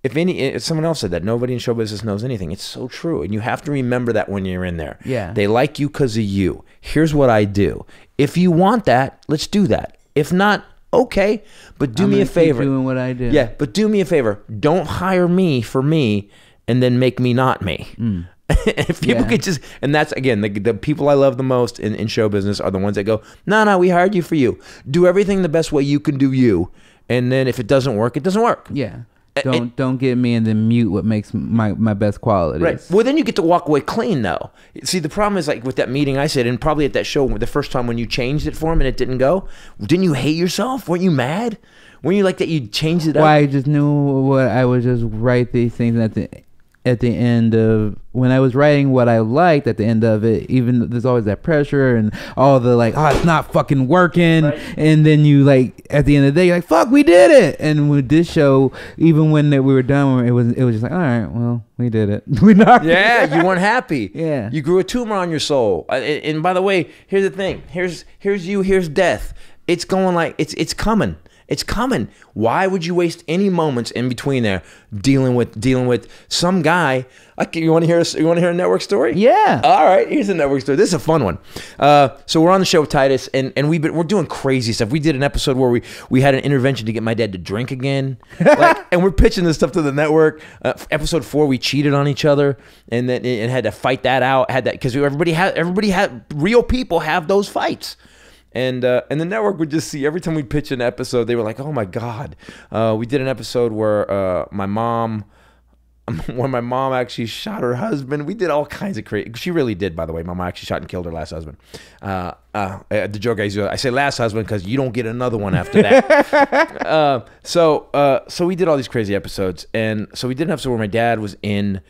if any if someone else said that nobody in show business knows anything. It's so true, and you have to remember that when you're in there. Yeah. They like you because of you. Here's what I do. If you want that, let's do that. If not, okay. But do I'm me a favor. doing what I do. Yeah, but do me a favor. Don't hire me for me and then make me not me. Mm. if people Yeah. could just, and that's again, the, the people I love the most in, in show business are the ones that go, no, no, we hired you for you. Do everything the best way you can do you. And then if it doesn't work, it doesn't work. Yeah. Don't and- don't get me and then mute what makes my my best qualities. Right. Well, then you get to walk away clean, though. See, the problem is like with that meeting I said, and probably at that show the first time when you changed it for him and it didn't go, didn't you hate yourself? Weren't you mad? Weren't you like that you changed it up? Well, I just knew what I would just write these things at the at the end of when I was writing what I liked at the end of it. Even there's always that pressure and all the like, oh, it's not fucking working. And then you like at the end of the day, you're like, fuck, we did it. And with this show, even when that we were done, it was it was just like, all right, well, we did it. we knocked. it Yeah, you weren't happy. Yeah. you grew a tumor on your soul. And and by the way, here's the thing. Here's here's you. Here's death. It's going like it's it's coming. It's coming. Why would you waste any moments in between there dealing with dealing with some guy? Like, you want to hear? a- You want to hear a network story? Yeah. All right. Here's a network story. This is a fun one. Uh, so we're on the show with Titus, and and we've been we're doing crazy stuff. We did an episode where we we had an intervention to get my dad to drink again, like, and we're pitching this stuff to the network. Uh, episode four, we cheated on each other, and then and had to fight that out. Had that because everybody had everybody had real people have those fights. And uh, and the network would just see every time we pitch an episode, they were like, "Oh my god!" Uh, we did an episode where uh, my mom, when my mom actually shot her husband. We did all kinds of crazy. She really did, by the way. My mom actually shot and killed her last husband. Uh, uh, the joke I use, I say last husband because you don't get another one after that. uh, so uh, so we did all these crazy episodes, and so we did an episode where my dad was in.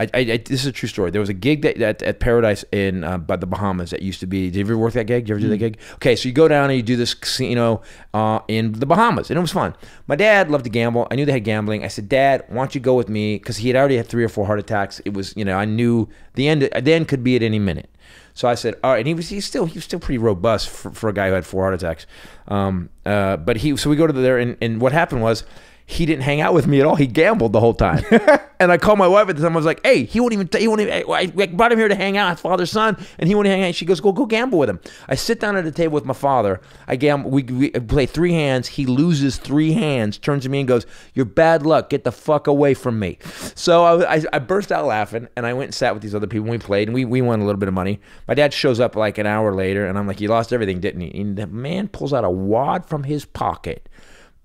I, I, I, this is a true story. There was a gig that, at, at Paradise in uh, by the Bahamas that used to be. Did you ever work that gig? Did you ever do that gig? Okay, so you go down and you do this casino uh, in the Bahamas, and it was fun. My dad loved to gamble. I knew they had gambling. I said, Dad, why don't you go with me? Because he had already had three or four heart attacks. It was, you know, I knew the end. The end could be at any minute. So I said, all right. And he was he's still he was still pretty robust for, for a guy who had four heart attacks. Um, uh, but he so we go to there and, and what happened was he didn't hang out with me at all. He gambled the whole time. and I called my wife at the time. I was like, hey, he won't even he won't even I brought him here to hang out, father son, and he won't hang out. She goes, go go gamble with him. I sit down at the table with my father. I gamble. We, we play three hands. He loses three hands. Turns to me and goes, "You're bad luck. Get the fuck away from me." So I, I, I burst out laughing, and I went and sat with these other people. And We played, and we, we won a little bit of money. My dad shows up like an hour later, and I'm like, "You lost everything, didn't he?" And the man pulls out a wad from his pocket.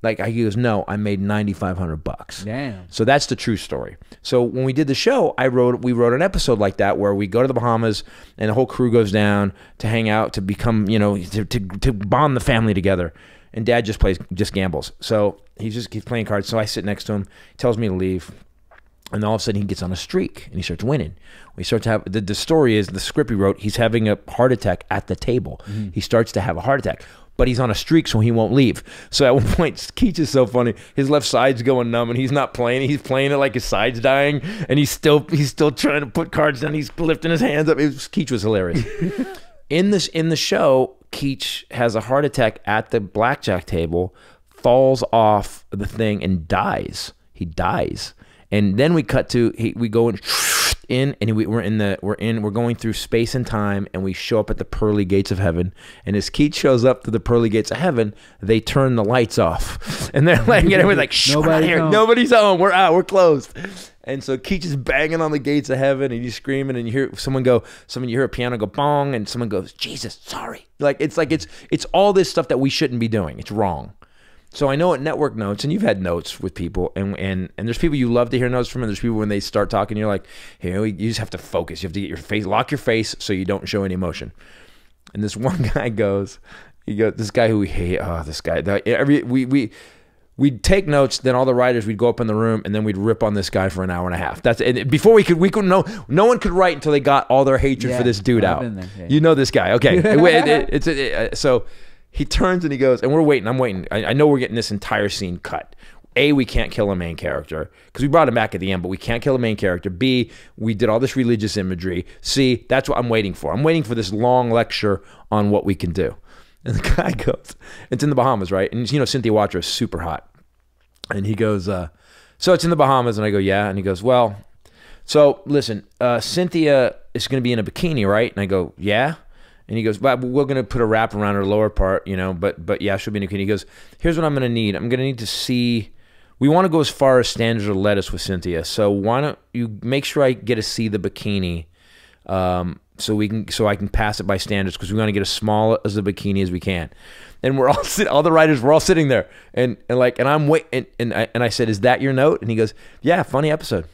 Like he goes, "No, I made ninety five hundred bucks." Damn. So that's the true story. So when we did the show, I wrote we wrote an episode like that where we go to the Bahamas and the whole crew goes down to hang out to become you know to to, to bond the family together. And Dad just plays just gambles. So he just keeps playing cards. So I sit next to him. He tells me to leave. And all of a sudden he gets on a streak and he starts winning. We start to have the, the story is the script he wrote, he's having a heart attack at the table. Mm-hmm. He starts to have a heart attack. But he's on a streak, so he won't leave. So at one point, Keach is so funny. His left side's going numb, and he's not playing. He's playing it like his side's dying, and he's still he's still trying to put cards down. He's lifting his hands up. It was, Keach was hilarious. in this in the show, Keach has a heart attack at the blackjack table, falls off the thing, and dies. He dies. And then we cut to he, we go in, in and we, we're in the we're in we're going through space and time and we show up at the pearly gates of heaven. And as Keach shows up to the pearly gates of heaven they turn the lights off. And they're like and everyone's like Shh, we're Nobody's here. home." nobody's home. We're out. We're closed. And so Keach is banging on the gates of heaven and he's screaming and you hear someone go someone you hear a piano go bong and someone goes Jesus sorry. Like it's like it's it's all this stuff that we shouldn't be doing. It's wrong so I know at network notes, and you've had notes with people, and and and there's people you love to hear notes from, and there's people when they start talking, you're like, hey, you just have to focus. You have to get your face, lock your face, so you don't show any emotion. And this one guy goes, he goes, this guy who we hate, oh, this guy. Every we we we'd take notes, then all the writers we'd go up in the room, and then we'd rip on this guy for an hour and a half. That's and before we could we could no no one could write until they got all their hatred Yeah, for this dude I've out. there, yeah. You know this guy, okay? It- it- it's uh, so he turns and he goes, and we're waiting. I'm waiting. I, I know we're getting this entire scene cut. A, we can't kill a main character because we brought him back at the end, but we can't kill a main character. B, we did all this religious imagery. C, that's what I'm waiting for. I'm waiting for this long lecture on what we can do. And the guy goes, it's in the Bahamas, right? And you know, Cynthia Watros is super hot. And he goes, uh, so it's in the Bahamas. And I go, yeah. And he goes, well, so listen, uh, Cynthia is going to be in a bikini, right? And I go, yeah. And he goes, well, we're going to put a wrap around her lower part, you know, but, but yeah, she'll be bikini. He goes, here's what I'm going to need. I'm going to need to see, we want to go as far as standards or lettuce with Cynthia. So why don't you make sure I get to see the bikini, um, so we can, so I can pass it by standards because we want to get as small as the bikini as we can. And we're all sit, all the writers, we're all sitting there, and, and like, and I'm wait, and, and I, and I said, is that your note? And he goes, yeah, funny episode.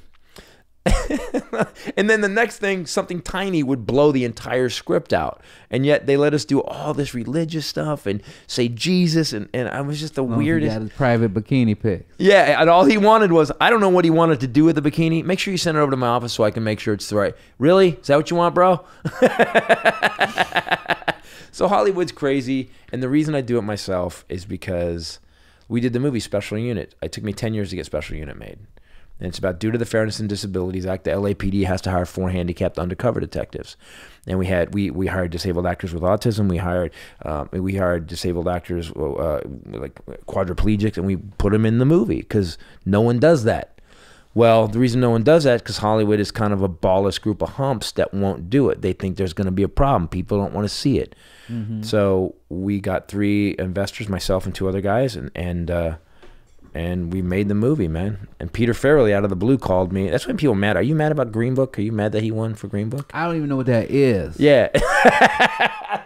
and then the next thing, something tiny would blow the entire script out. And yet they let us do all this religious stuff and say Jesus. And, and I was just the Oh, he weirdest. got his private bikini pic. Yeah. And all he wanted was, I don't know what he wanted to do with the bikini. Make sure you send it over to my office so I can make sure it's the right. Really? Is that what you want, bro? so Hollywood's crazy. And the reason I do it myself is because we did the movie Special Unit. It took me 10 years to get Special Unit made. And it's about due to the Fairness and Disabilities Act, the LAPD has to hire four handicapped undercover detectives. And we had we we hired disabled actors with autism. We hired um, we hired disabled actors uh, like quadriplegics, and we put them in the movie because no one does that. Well, the reason no one does that because Hollywood is kind of a ballless group of humps that won't do it. They think there's going to be a problem. People don't want to see it. So we got three investors, myself and two other guys, and and uh, and we made the movie, man. And Peter Farrelly out of the blue called me. That's when people are mad. Are you mad about Green Book? Are you mad that he won for Green Book? I don't even know what that is. Yeah.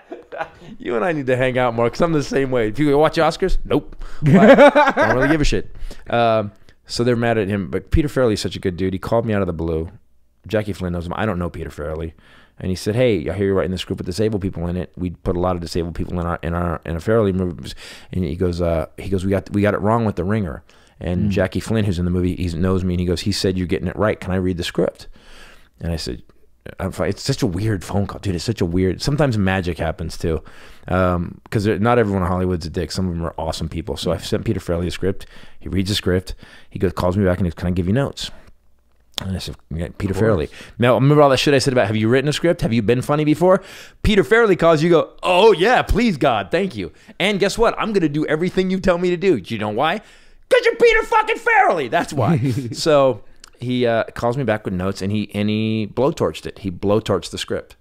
you and I need to hang out more because I'm the same way. People go, watch Oscars? Nope. Why? don't really give a shit. Um, so they're mad at him. But Peter Farrelly is such a good dude. He called me out of the blue. Jackie Flynn knows him. I don't know Peter Farrelly. And he said, "Hey, I hear you're writing this group with disabled people in it. We put a lot of disabled people in our in our in a Farrelly movies." And he goes, uh, "He goes, we got we got it wrong with the Ringer." And Jackie Flynn, who's in the movie, he knows me, and he goes, "He said you're getting it right. Can I read the script?" And I said, I'm fine. It's such a weird phone call, dude. It's such a weird. Sometimes magic happens too, because not everyone in Hollywood's a dick. Some of them are awesome people. So I sent Peter Farrelly a script. He reads the script. He goes, calls me back, and he goes, "Can I give you notes?" And I said, yeah, Peter Farrelly. Now, remember all that shit I said about have you written a script? Have you been funny before? Peter Farrelly calls you, go, oh, yeah, please, God, thank you. And guess what? I'm going to do everything you tell me to do. Do you know why? Because you're Peter fucking Farrelly. That's why. so he uh, calls me back with notes and he and he blowtorched it. He blowtorched the script.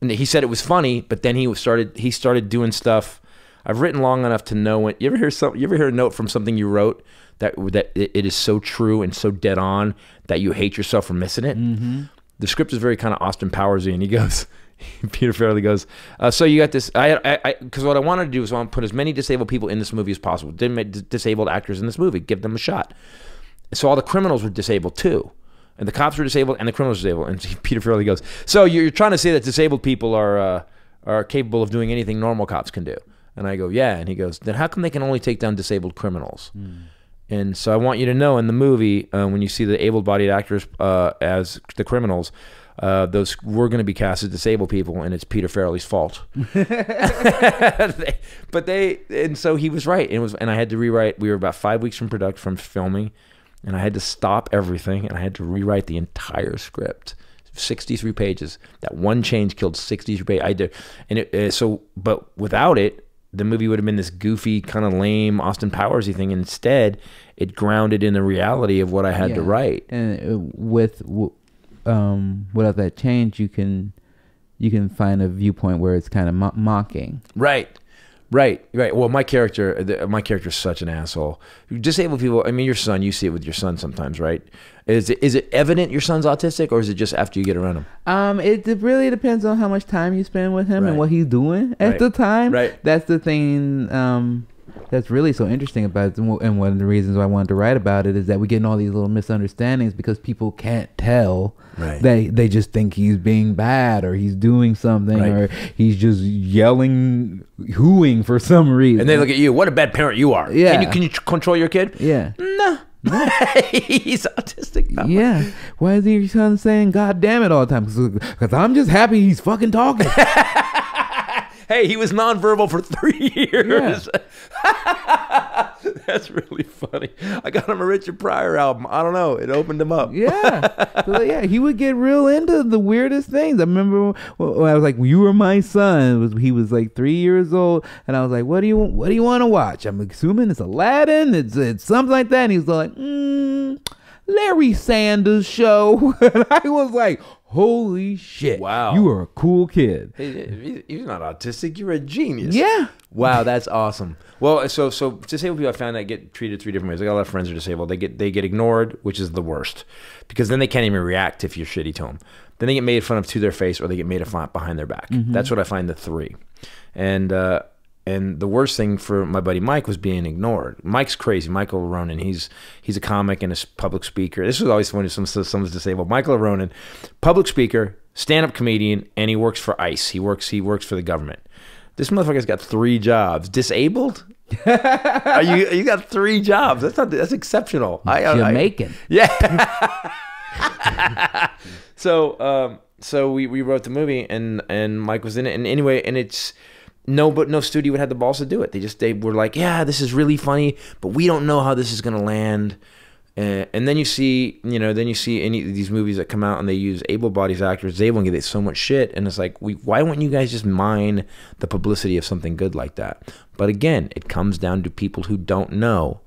And he said it was funny, but then he started he started doing stuff. I've written long enough to know when you ever hear some you ever hear a note from something you wrote that that it is so true and so dead on that you hate yourself for missing it. Mm-hmm. The script is very kind of Austin Powersy, and he goes, Peter Farrelly goes, uh, so you got this. I because what I wanted to do is I want to put as many disabled people in this movie as possible. Didn't make d- disabled actors in this movie, give them a shot. So all the criminals were disabled too. And the cops were disabled, and the criminals were disabled. And Peter Farrelly goes, "So you're trying to say that disabled people are uh, are capable of doing anything normal cops can do?" And I go, "Yeah." And he goes, "Then how come they can only take down disabled criminals?" And so I want you to know in the movie uh, when you see the able-bodied actors uh, as the criminals, uh, those we're going to be cast as disabled people, and it's Peter Farrelly's fault. But they and so he was right. And it was and I had to rewrite. We were about five weeks from product from filming, and I had to stop everything and I had to rewrite the entire script. 63 pages. That one change killed 63 pages. I did, and it, uh, so, but without it, the movie would have been this goofy, kind of lame Austin Powersy thing. Instead, it grounded in the reality of what I had to write. And uh, with um, without that change, you can you can find a viewpoint where it's kind of mo- mocking. Right. Right, right. Well, my character, the- my character is such an asshole. Disabled people. I mean, your son. You see it with your son sometimes, right? Is it is it evident your son's autistic, or is it just after you get around him? Um, it really depends on how much time you spend with him Right. and what he's doing at Right. the time. Right. That's the thing. Um, that's really so interesting about it, and one- of the reasons why I wanted to write about it is that we get in all these little misunderstandings because people can't tell. Right. They they just think he's being bad or he's doing something Right. or he's just yelling, hooing for some reason. And they look at you. What a bad parent you are. Yeah. Can you can you control your kid? yeah. No. He's autistic. No. Yeah. Why is your son saying "God damn it" all the time? Because I'm just happy he's fucking talking. hey, he was nonverbal for three years. That's really funny. I got him a Richard Pryor album. I don't know. It opened him up. Yeah, so, yeah, he would get real into the weirdest things. I remember when when I was like, "You were my son." Was he was like three years old, and I was like, "What do you want? What do you want to watch?" I'm assuming it's Aladdin. It's it's something like that. And he's like, mm, "Larry Sanders Show," and I was like, "Holy shit! Wow. you are a cool kid." He's not autistic. You're a genius. Yeah, Wow, that's awesome. Well, so so disabled people I found that get treated three different ways. I got a lot of friends who are disabled. They get they get ignored, which is the worst, because then they can't even react if you're shitty to them. Then they get made fun of to their face, or they get made fun of behind their back. That's what I find the three, and uh, and the worst thing for my buddy Mike was being ignored. Mike's crazy. Michael Ronan. He's he's a comic and a public speaker. This was always funny. Some someone's disabled. Michael Ronan, public speaker, stand up comedian, and he works for ICE. He works he works for the government. This motherfucker's got three jobs. Disabled? Are you you got three jobs? That's not that's exceptional. I, I- I- Jamaican. yeah. so um so we, we wrote the movie and and Mike was in it and anyway and it's no but no studio would have the balls to do it. They just they were like, yeah, this is really funny, but we don't know how this is gonna land. Uh, and then you see, you know, then you see any of these movies that come out and they use able-bodied actors. They won't get so much shit, and it's like, we, why wouldn't you guys just mine the publicity of something good like that? But again, it comes down to people who don't know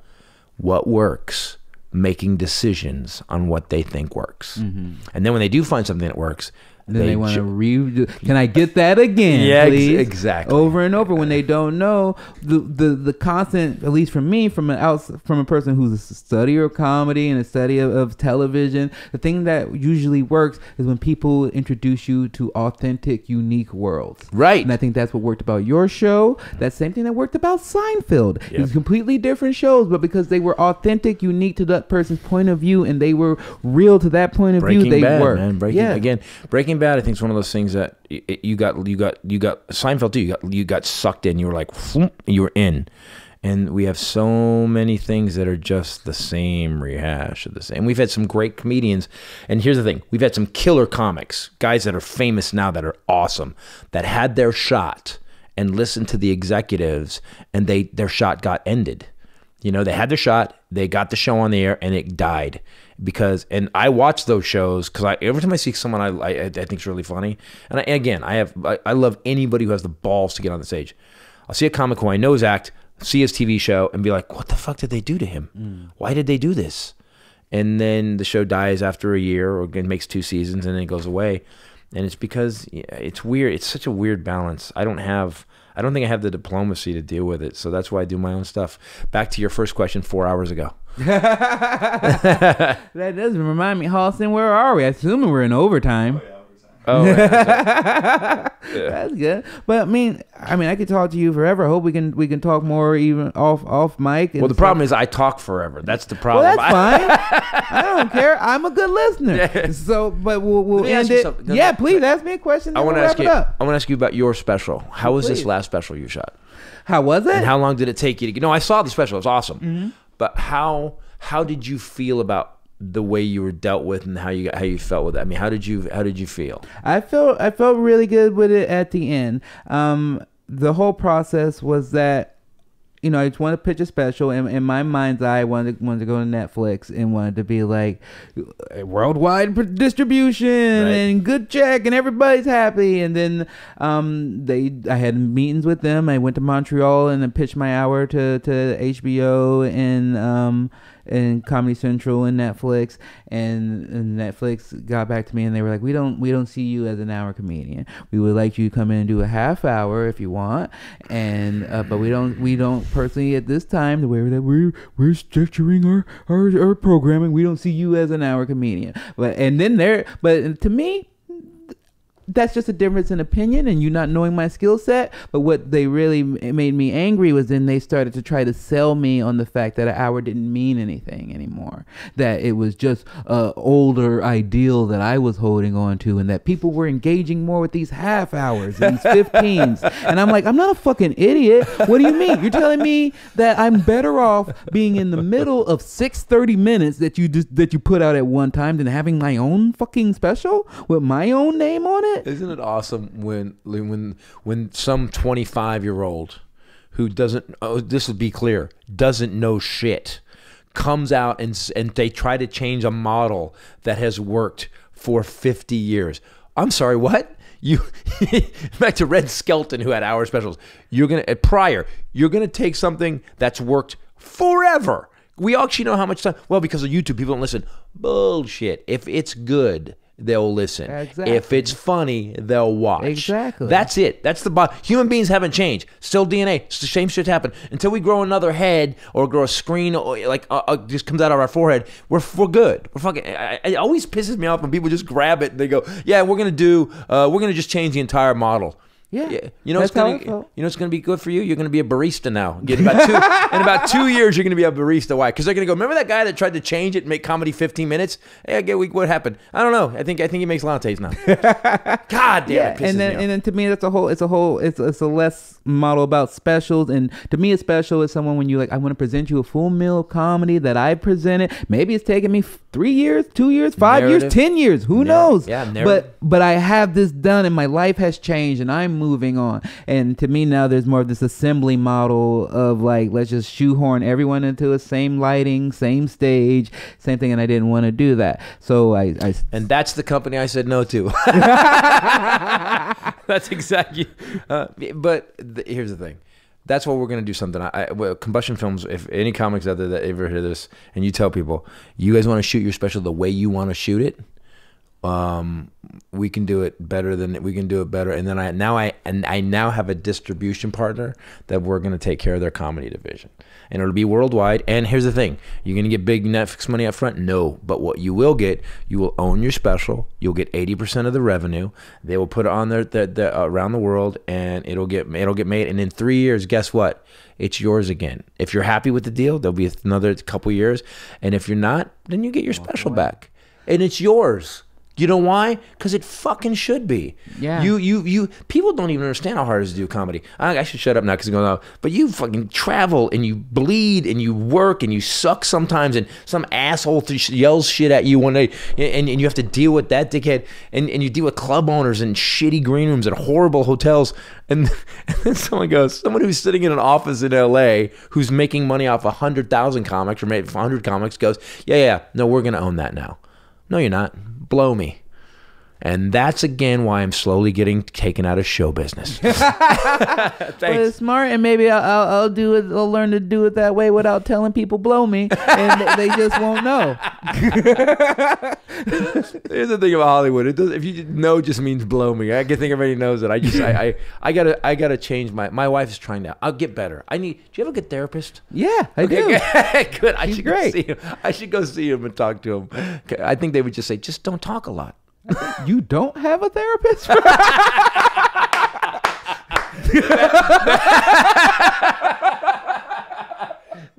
what works, making decisions on what they think works. And then when they do find something that works, Then they, want to redo. Can I get that again? Yeah, ex- exactly. Over and over when they don't know the the the constant. At least for me, from an outs from a person who's a studier of comedy and a study of, of television, the thing that usually works is when people introduce you to authentic, unique worlds. Right. And I think that's what worked about your show. That same thing that worked about Seinfeld. Yep. It's completely different shows, but because they were authentic, unique to that person's point of view, and they were real to that point of Breaking view, they Bad, worked. man. Breaking yeah. again. Breaking Bad, I think is one of those things that y- y- you got, you got, you got Seinfeld too. You got, you got sucked in. You were like, you were in. And we have so many things that are just the same rehash of the same. We've had some great comedians, and here's the thing: we've had some killer comics, guys that are famous now that are awesome, that had their shot and listened to the executives, and they their shot got ended. You know, they had their shot, they got the show on the air, and it died because. And I watch those shows because I every time I see someone I I, I think is really funny, and I, again, I have I, I love anybody who has the balls to get on the stage. I'll see a comic who I know is act, see his TV show, and be like, "What the fuck did they do to him? Mm. Why did they do this?" And then the show dies after a year, or it makes two seasons, and then it goes away. And it's because yeah, it's weird. It's such a weird balance. I don't have. I don't think I have the diplomacy to deal with it. So that's why I do my own stuff. Back to your first question four hours ago. That does remind me, Halston, where are we? I assume we're in overtime. Oh, yeah. That's good. But I mean, I mean, I could talk to you forever. I hope we can we can talk more even off off mic. well, the problem is I talk forever. That's the Well, problem. that's I- fine. I don't care. I'm a good listener. Yeah. So, but we'll we'll Let me end ask it. something. Yeah, no, please ask me a question. I want to ask you. up. I want to ask you about your special. How was this last special you shot? How was it? And how long did it take you to? No, I saw the special. It was awesome. Mm-hmm. But how how did you feel about the way you were dealt with and how you how you felt with it? I mean, how did you how did you feel? I felt I felt really good with it at the end. Um, the whole process was that you know I just wanted to pitch a special, and in my mind's eye, I wanted wanted to go to Netflix and wanted to be like worldwide distribution Right. and good check, and everybody's happy. And then um, they I had meetings with them. I went to Montreal and then pitched my hour to to HBO and um and Comedy Central and Netflix and, and Netflix got back to me and they were like we don't we don't see you as an hour comedian. We would like you to come in and do a half hour if you want and uh, but we don't we don't personally at this time the way that we're we're structuring our, our our programming we don't see you as an hour comedian. But and then there but to me that's just a difference in opinion and you not knowing my skill set. But what they really made me angry was then they started to try to sell me on the fact that an hour didn't mean anything anymore. That it was just a older ideal that I was holding on to, and that people were engaging more with these half hours, and these 15s. and I'm like, I'm not a fucking idiot. What do you mean? You're telling me that I'm better off being in the middle of six 30 minutes that you just that you put out at one time than having my own fucking special with my own name on it? It. Isn't it awesome when when when some 25 year old who doesn't oh, this would be clear doesn't know shit comes out and and they try to change a model that has worked for 50 years. I'm sorry, what? You back to Red Skelton who had hour specials. You're gonna uh, prior. You're gonna take something that's worked forever. We actually know how much time. Well, because of YouTube, people don't listen. Bullshit. If it's good, they'll listen. Exactly. If it's funny, they'll watch. Exactly. That's it. That's the bottom. Human beings haven't changed. Still DNA. It's the same shit happen until we grow another head or grow a screen or like uh, uh, just comes out of our forehead. We're we're good. We're fucking. I- it always pisses me off when people just grab it and they go, "Yeah, we're gonna do. Uh, we're gonna just change the entire model." Yeah. You know what's gonna you know what's gonna be good for you? You're gonna be a barista now. In about two in about two years, you're gonna be a barista. Why? Because they're gonna go. Remember that guy that tried to change it and make comedy 15 minutes? Hey, I get what what happened. I don't know. I think I think he makes lattes now. God damn, yeah, it and then and then to me that's a whole it's a whole it's it's a less model about specials and to me a special is someone when you like I want to present you a full meal of comedy that I presented maybe it's taken me three years two years five Narrative. years ten years who Yeah, knows yeah, narrative. but but I have this done and my life has changed and I'm moving on and to me now there's more of this assembly model of like let's just shoehorn everyone into a same lighting same stage same thing and I didn't want to do that so I I And that's the company I said no to. that's exactly. Uh, but th- here's the thing. That's what we're gonna do. Something. I, I well, combustion films. If any comics out there that ever hear this, and you tell people you guys want to shoot your special the way you want to shoot it, um, we can do it better than we can do it better. And then I now I and I now have a distribution partner that we're gonna take care of their comedy division, and it'll be worldwide. And here's the thing: you're gonna get big Netflix money up front. No, but what you will get, you will own your special. You'll get 80% of the revenue. They will put it on there the, the, around the world, and it'll get it'll get made. And in three years, guess what? It's yours again. If you're happy with the deal, there'll be another couple years. And if you're not, then you get your special back, and it's yours. You know why? Because it fucking should be. Yeah. You you you. People don't even understand how hard it is to do comedy. I, I should shut up now because it's going on. But you fucking travel and you bleed and you work and you suck sometimes and some asshole th- yells shit at you one day and, and you have to deal with that dickhead and, and you deal with club owners and shitty green rooms and horrible hotels and, and then someone goes someone who's sitting in an office in L.A. who's making money off a hundred thousand comics or maybe hundred comics goes yeah yeah no we're gonna own that now. No, you're not. Blow me. And that's again why I'm slowly getting taken out of show business. But Thanks. it's smart, and maybe I'll, I'll, I'll do it. I'll learn to do it that way without telling people blow me, and they- they just won't know. Here's the thing about Hollywood. It does, if you know, it just means blow me. I think everybody knows it. I just, I, I, I gotta, I gotta change my. My wife is trying to. I'll get better. I need. Do you have a good therapist? Yeah, I do. Okay, good. I He's should great. go see him. I should go see him and talk to him. I think they would just say, just don't talk a lot. You don't have a therapist?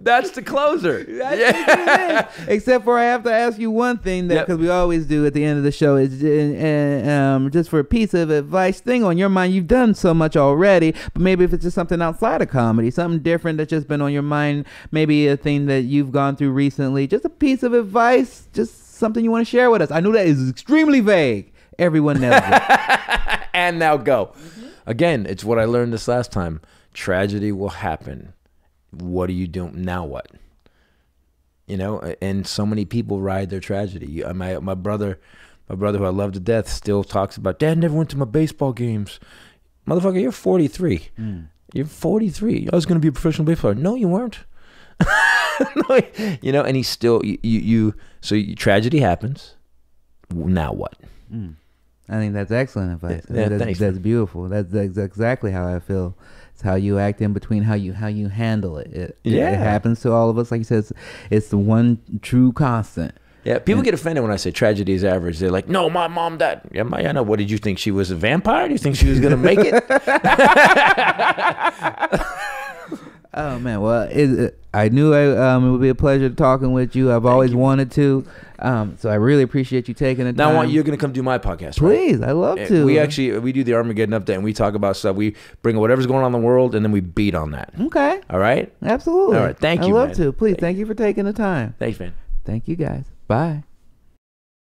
That's the closer. yeah. Except for I have to ask you one thing that Yep. because we always do at the end of the show is uh, um, just for a piece of advice thing on your mind. You've done so much already, but maybe if it's just something outside of comedy, something different that's just been on your mind, maybe a thing that you've gone through recently, just a piece of advice, just something you want to share with us. I know that is extremely vague. Everyone knows it. and now go. Again, it's what I learned this last time. Tragedy will happen. What are you doing now? What? You know, and so many people ride their tragedy. You- uh, My my brother, my brother who I love to death, still talks about. Dad never went to my baseball games. Motherfucker, you're 43. Hmm. You're 43. I was going to be a professional baseball player. No, you weren't. you know, and he still you. You, you so you, tragedy happens. Now what? Mm. I think that's excellent advice. Yeah, that's, thanks, that's beautiful. That's, that's exactly how I feel. It's how you act in between, how you how you handle it. It, it- Yeah. it happens to all of us. Like you said, it's, it's the one true constant. Yeah, people get offended when I say tragedy is average. They're like, "No, my mom died." Yeah, my, I know. What did you think? She was a vampire? Do you think she was gonna make it? Oh man, well, it, I knew I, um, it would be a pleasure talking with you. I've always wanted to, um, so I really appreciate you taking the now, I time. want you're gonna come do my podcast, right? please. I love Uh, to. We actually we do the Armageddon update and we talk about stuff. We bring whatever's going on in the world and then we beat on that. okay, All right. absolutely. All right, thank I you, love man. to. Please, thank you for taking the time. Thanks, man. Thank you guys. Bye.